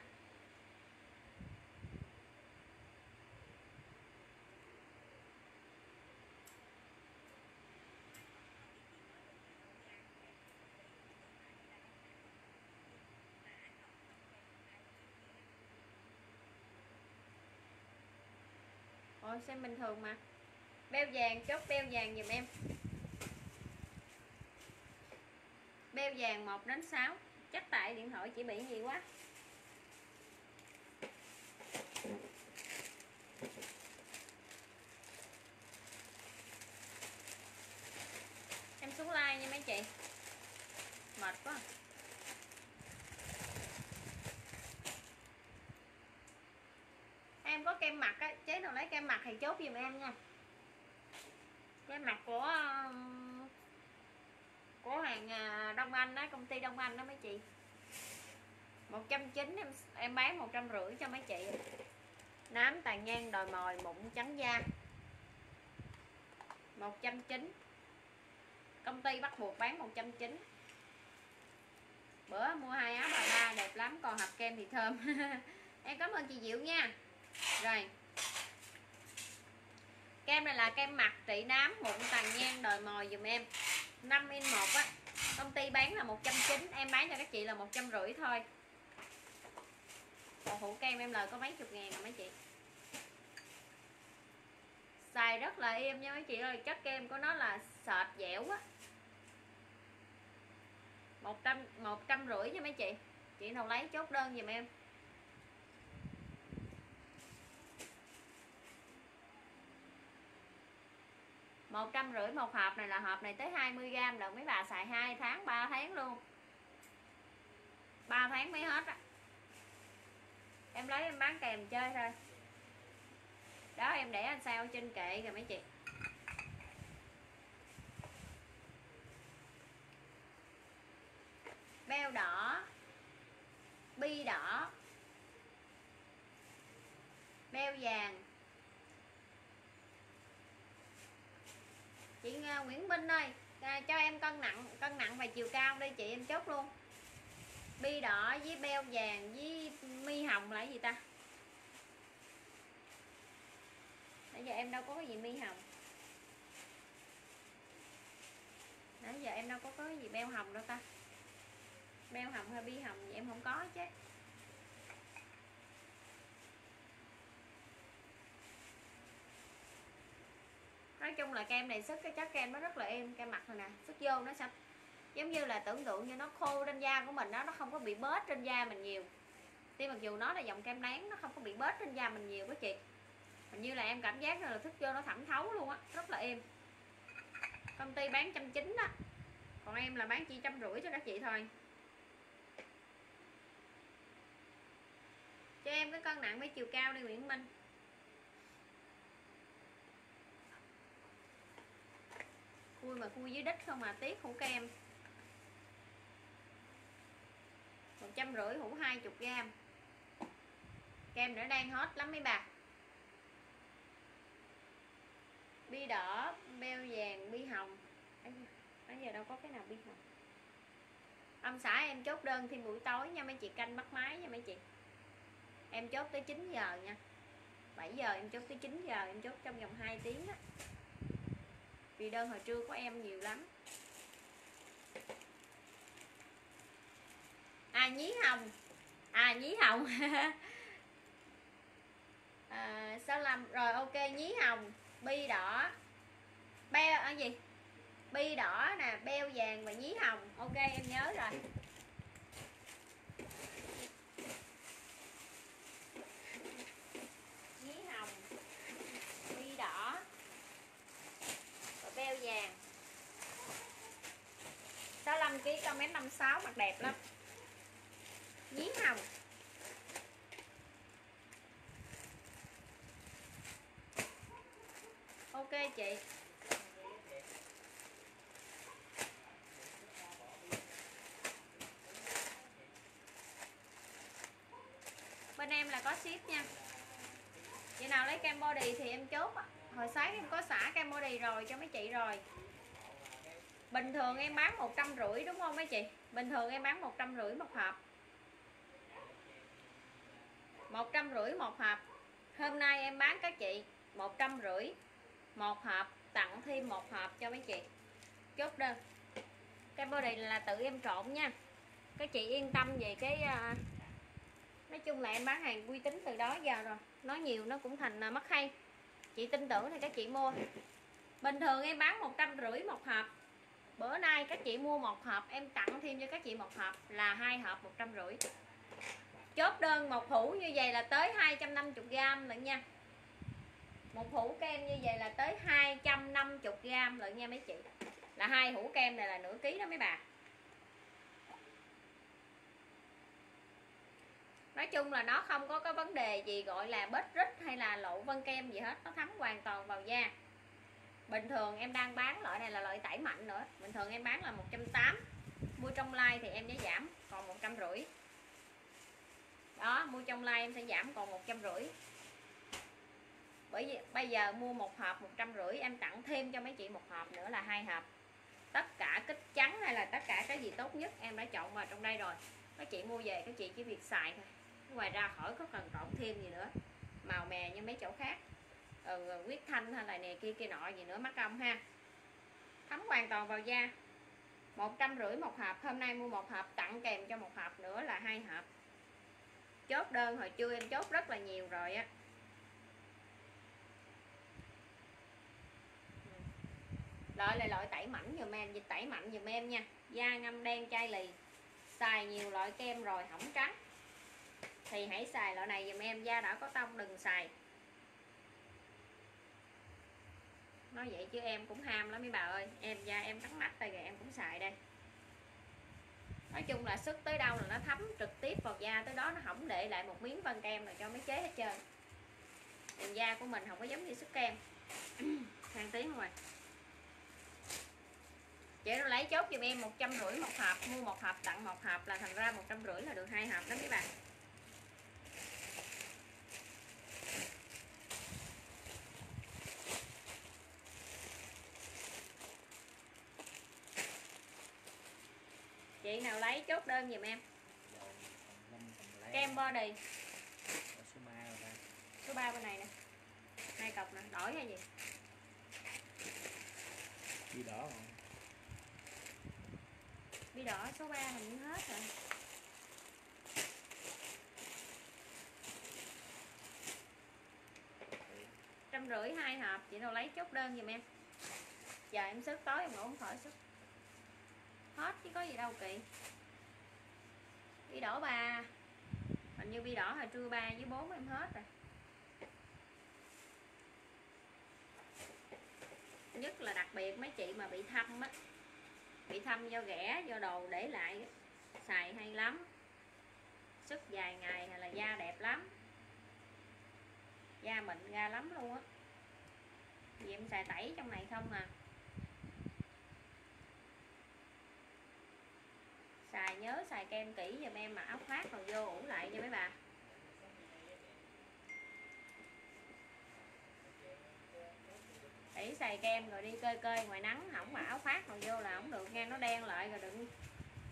Ôi, xem bình thường mà. Beo vàng, chốt beo vàng giùm em. Beo vàng 1 đến 6 Chắc tại điện thoại chỉ bị gì quá. Em xuống like nha mấy chị. Mệt quá. Em có kem mặt á, Chế nào lấy kem mặt thì chốt giùm em nha. Kem mặt của um, của hàng à, Đông Anh đó công ty Đông Anh đó mấy chị. 190 em em bán một trăm rưỡi cho mấy chị. Nám, tàn nhang, đòi mồi, mụn, trắng da. 190 công ty bắt buộc bán 190 bữa mua hai áo bà ba, đẹp lắm, còn hộp kem thì thơm. *laughs* Em cảm ơn chị Diệu nha. Rồi. Kem này là kem mặt, trị nám, mụn, tàn nhang, đòi mồi dùm em. 5 in 1 á, công ty bán là 190 em bán cho các chị là một trăm rưỡi thôi. Còn hũ kem em lời có mấy chục ngàn rồi mấy chị. Xài rất là êm nha mấy chị ơi, chất kem của nó là sệt dẻo á. Một trăm một trăm rưỡi nha mấy chị. Chị nào lấy chốt đơn giùm em. Một trăm rưỡi một hộp này là hộp này tới 20 gram là mấy bà xài 2 tháng 3 tháng luôn. 3 tháng mới hết á. Em lấy em bán kèm chơi thôi. Đó, em để anh sao trên kệ rồi mấy chị. Beo đỏ, bi đỏ, beo vàng. Chị à, Nguyễn Minh ơi à, cho em cân nặng cân nặng và chiều cao đây chị em chốt luôn. Bi đỏ với beo vàng với mi hồng là gì ta? Nãy giờ em đâu có cái gì mi hồng. Nãy giờ em đâu có cái gì beo hồng đâu ta? Beo hồng hay bi hồng gì em không có chứ. Nói chung là kem này sức, cái chất kem nó rất là êm, kem mặt rồi nè, sức vô nó sẽ giống như là tưởng tượng như nó khô trên da của mình đó nó không có bị bớt trên da mình nhiều. Tuy mặc dù nó là dòng kem nén, nó không có bị bớt trên da mình nhiều các chị. Hình như là em cảm giác là thức vô nó thẩm thấu luôn á, rất là êm. Công ty bán trăm chín đó còn em là bán chỉ trăm rưỡi cho các chị thôi. Cho em cái cân nặng với chiều cao đi, Nguyễn Minh. Khui mà khui dưới đít không mà tiếc hũ kem. Một trăm rưỡi hũ hai chục gram kem nữa đang hot lắm mấy bà. Bi đỏ, beo vàng, bi hồng. Bây giờ đâu có cái nào bi hồng. Ông xã em chốt đơn thêm buổi tối nha mấy chị, canh bắt máy nha mấy chị. Em chốt tới 9 giờ nha. 7 giờ em chốt tới 9 giờ, em chốt trong vòng 2 tiếng á vì đơn hồi trưa của em nhiều lắm. À nhí hồng. À nhí hồng. *laughs* À, sao làm? Rồi ok nhí hồng. Bi đỏ. Beo à, gì? Bi đỏ nè beo vàng và nhí hồng. Ok em nhớ rồi nhí hồng bi đỏ và beo vàng 65 kg comment 56 mặt đẹp lắm. Nhí hồng. Ok chị. Bên em là có ship nha. Chị nào lấy kem body thì em chốt hồi sáng em có xả kem body rồi cho mấy chị rồi bình thường em bán một trăm rưỡi đúng không mấy chị? Bình thường em bán một trăm rưỡi một hộp. một trăm rưỡi một hộp. Hôm nay em bán các chị một trăm rưỡi một hộp tặng thêm một hộp cho mấy chị. Chốt đơn. Cái body là tự em trộn nha. Các chị yên tâm về cái uh, nói chung là em bán hàng uy tín từ đó giờ rồi. Nói nhiều nó cũng thành uh, mất hay. Chị tin tưởng thì các chị mua. Bình thường em bán một trăm rưỡi một hộp bữa nay các chị mua một hộp, em tặng thêm cho các chị một hộp là hai hộp một trăm rưỡi. Chốt đơn một hũ như vậy là tới 250 gram lận nha. Một hũ kem như vậy là tới 250 gram lận nha mấy chị. Là hai hũ kem này là nửa ký đó mấy bà. Nói chung là nó không có cái vấn đề gì gọi là bết rít hay là lộ vân kem gì hết, nó thấm hoàn toàn vào da bình thường em đang bán loại này là loại tẩy mạnh nữa. Bình thường em bán là 180 mua trong like thì em sẽ giảm còn một trăm rưỡi. Đó, mua trong like em sẽ giảm còn một trăm rưỡi. Bởi vì bây giờ mua một hộp một trăm rưỡi, em tặng thêm cho mấy chị một hộp nữa là hai hộp. Tất cả kích trắng hay là tất cả cái gì tốt nhất em đã chọn vào trong đây rồi. Các chị mua về, các chị chỉ việc xài thôi. Ngoài ra khỏi có cần trộn thêm gì nữa. Màu mè như mấy chỗ khác ừ, quyết thanh hay là nè kia kia nọ gì nữa mắc công ha. Thấm hoàn toàn vào da. Một trăm rưỡi một hộp hôm nay mua một hộp tặng kèm cho một hộp nữa là hai hộp. Chốt đơn hồi trưa em chốt rất là nhiều rồi á. Loại là loại tẩy mảnh dùm em dịch tẩy mạnh dùm em nha. Da ngâm đen chai lì. Xài nhiều loại kem rồi hỏng trắng. Thì hãy xài loại này dùm em da đã có tông đừng xài. Nói vậy chứ em cũng ham lắm mấy bà ơi. Em da em trắng mắt đây rồi em cũng xài đây. Nói chung là sức tới đâu là nó thấm trực tiếp vào da, tới đó nó không để lại một miếng vân kem rồi cho mấy chế hết trơn. Còn da của mình không có giống như sức kem. *clears throat* Sang tiếng à? rồi chị nó lấy chốt giùm em một trăm rưỡi một hộp, mua một hộp, tặng một hộp là thành ra một trăm rưỡi là được hai hộp đó mấy bạn chị nào lấy chốt đơn giùm em. Kem body. Số 3 rồi ta. số 3 bên này nè. Hai cọc nè đổi hay gì? Đi đỏ không? bi đỏ số 3 hình như hết rồi. Trăm rưỡi hai hộp chị nào lấy chốt đơn giùm em. Giờ em sức tối em ngủ không khỏi sức hết, chứ có gì đâu kỳ bi đỏ ba. Hình như bi đỏ hồi trưa ba với bốn em hết rồi. Nhất là đặc biệt mấy chị mà bị thâm á. Bị thâm do ghẻ do đồ để lại, xài hay lắm. Sức dài ngày hay là da đẹp lắm. Da mịn ra lắm luôn á. Vì em xài tẩy trong này không à. Xài nhớ xài kem kỹ giùm em mà áo khoác rồi vô ủ lại nha mấy bà. Kỹ xài kem rồi đi cơi cơi ngoài nắng hỏng mà áo khoác rồi vô là không được nghe nó đen lại rồi đừng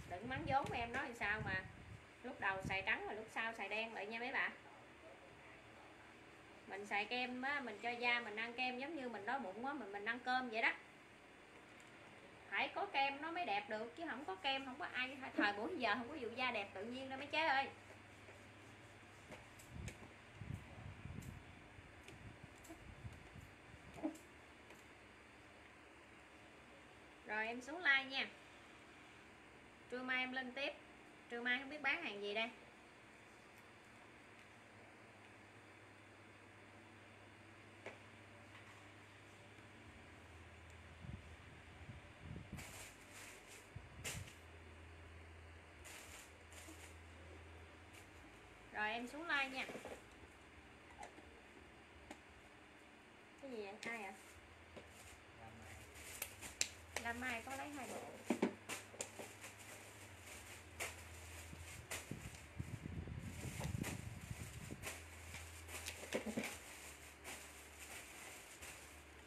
đừng mắng vốn em nói thì sao mà. Lúc đầu xài trắng rồi lúc sau xài đen lại nha mấy bạn, mình xài kem á mình cho da mình ăn kem giống như mình đói bụng á mình mình ăn cơm vậy đó phải có kem nó mới đẹp được, chứ không có kem không có ai, thời buổi giờ không có vụ da đẹp tự nhiên đâu mấy chế ơi. Rồi em xuống like nha. Trưa mai em lên tiếp. Trưa mai không biết bán hàng gì đây. Em xuống like nha. Cái gì vậy? Ai à Làm Mai có lấy hai bộ?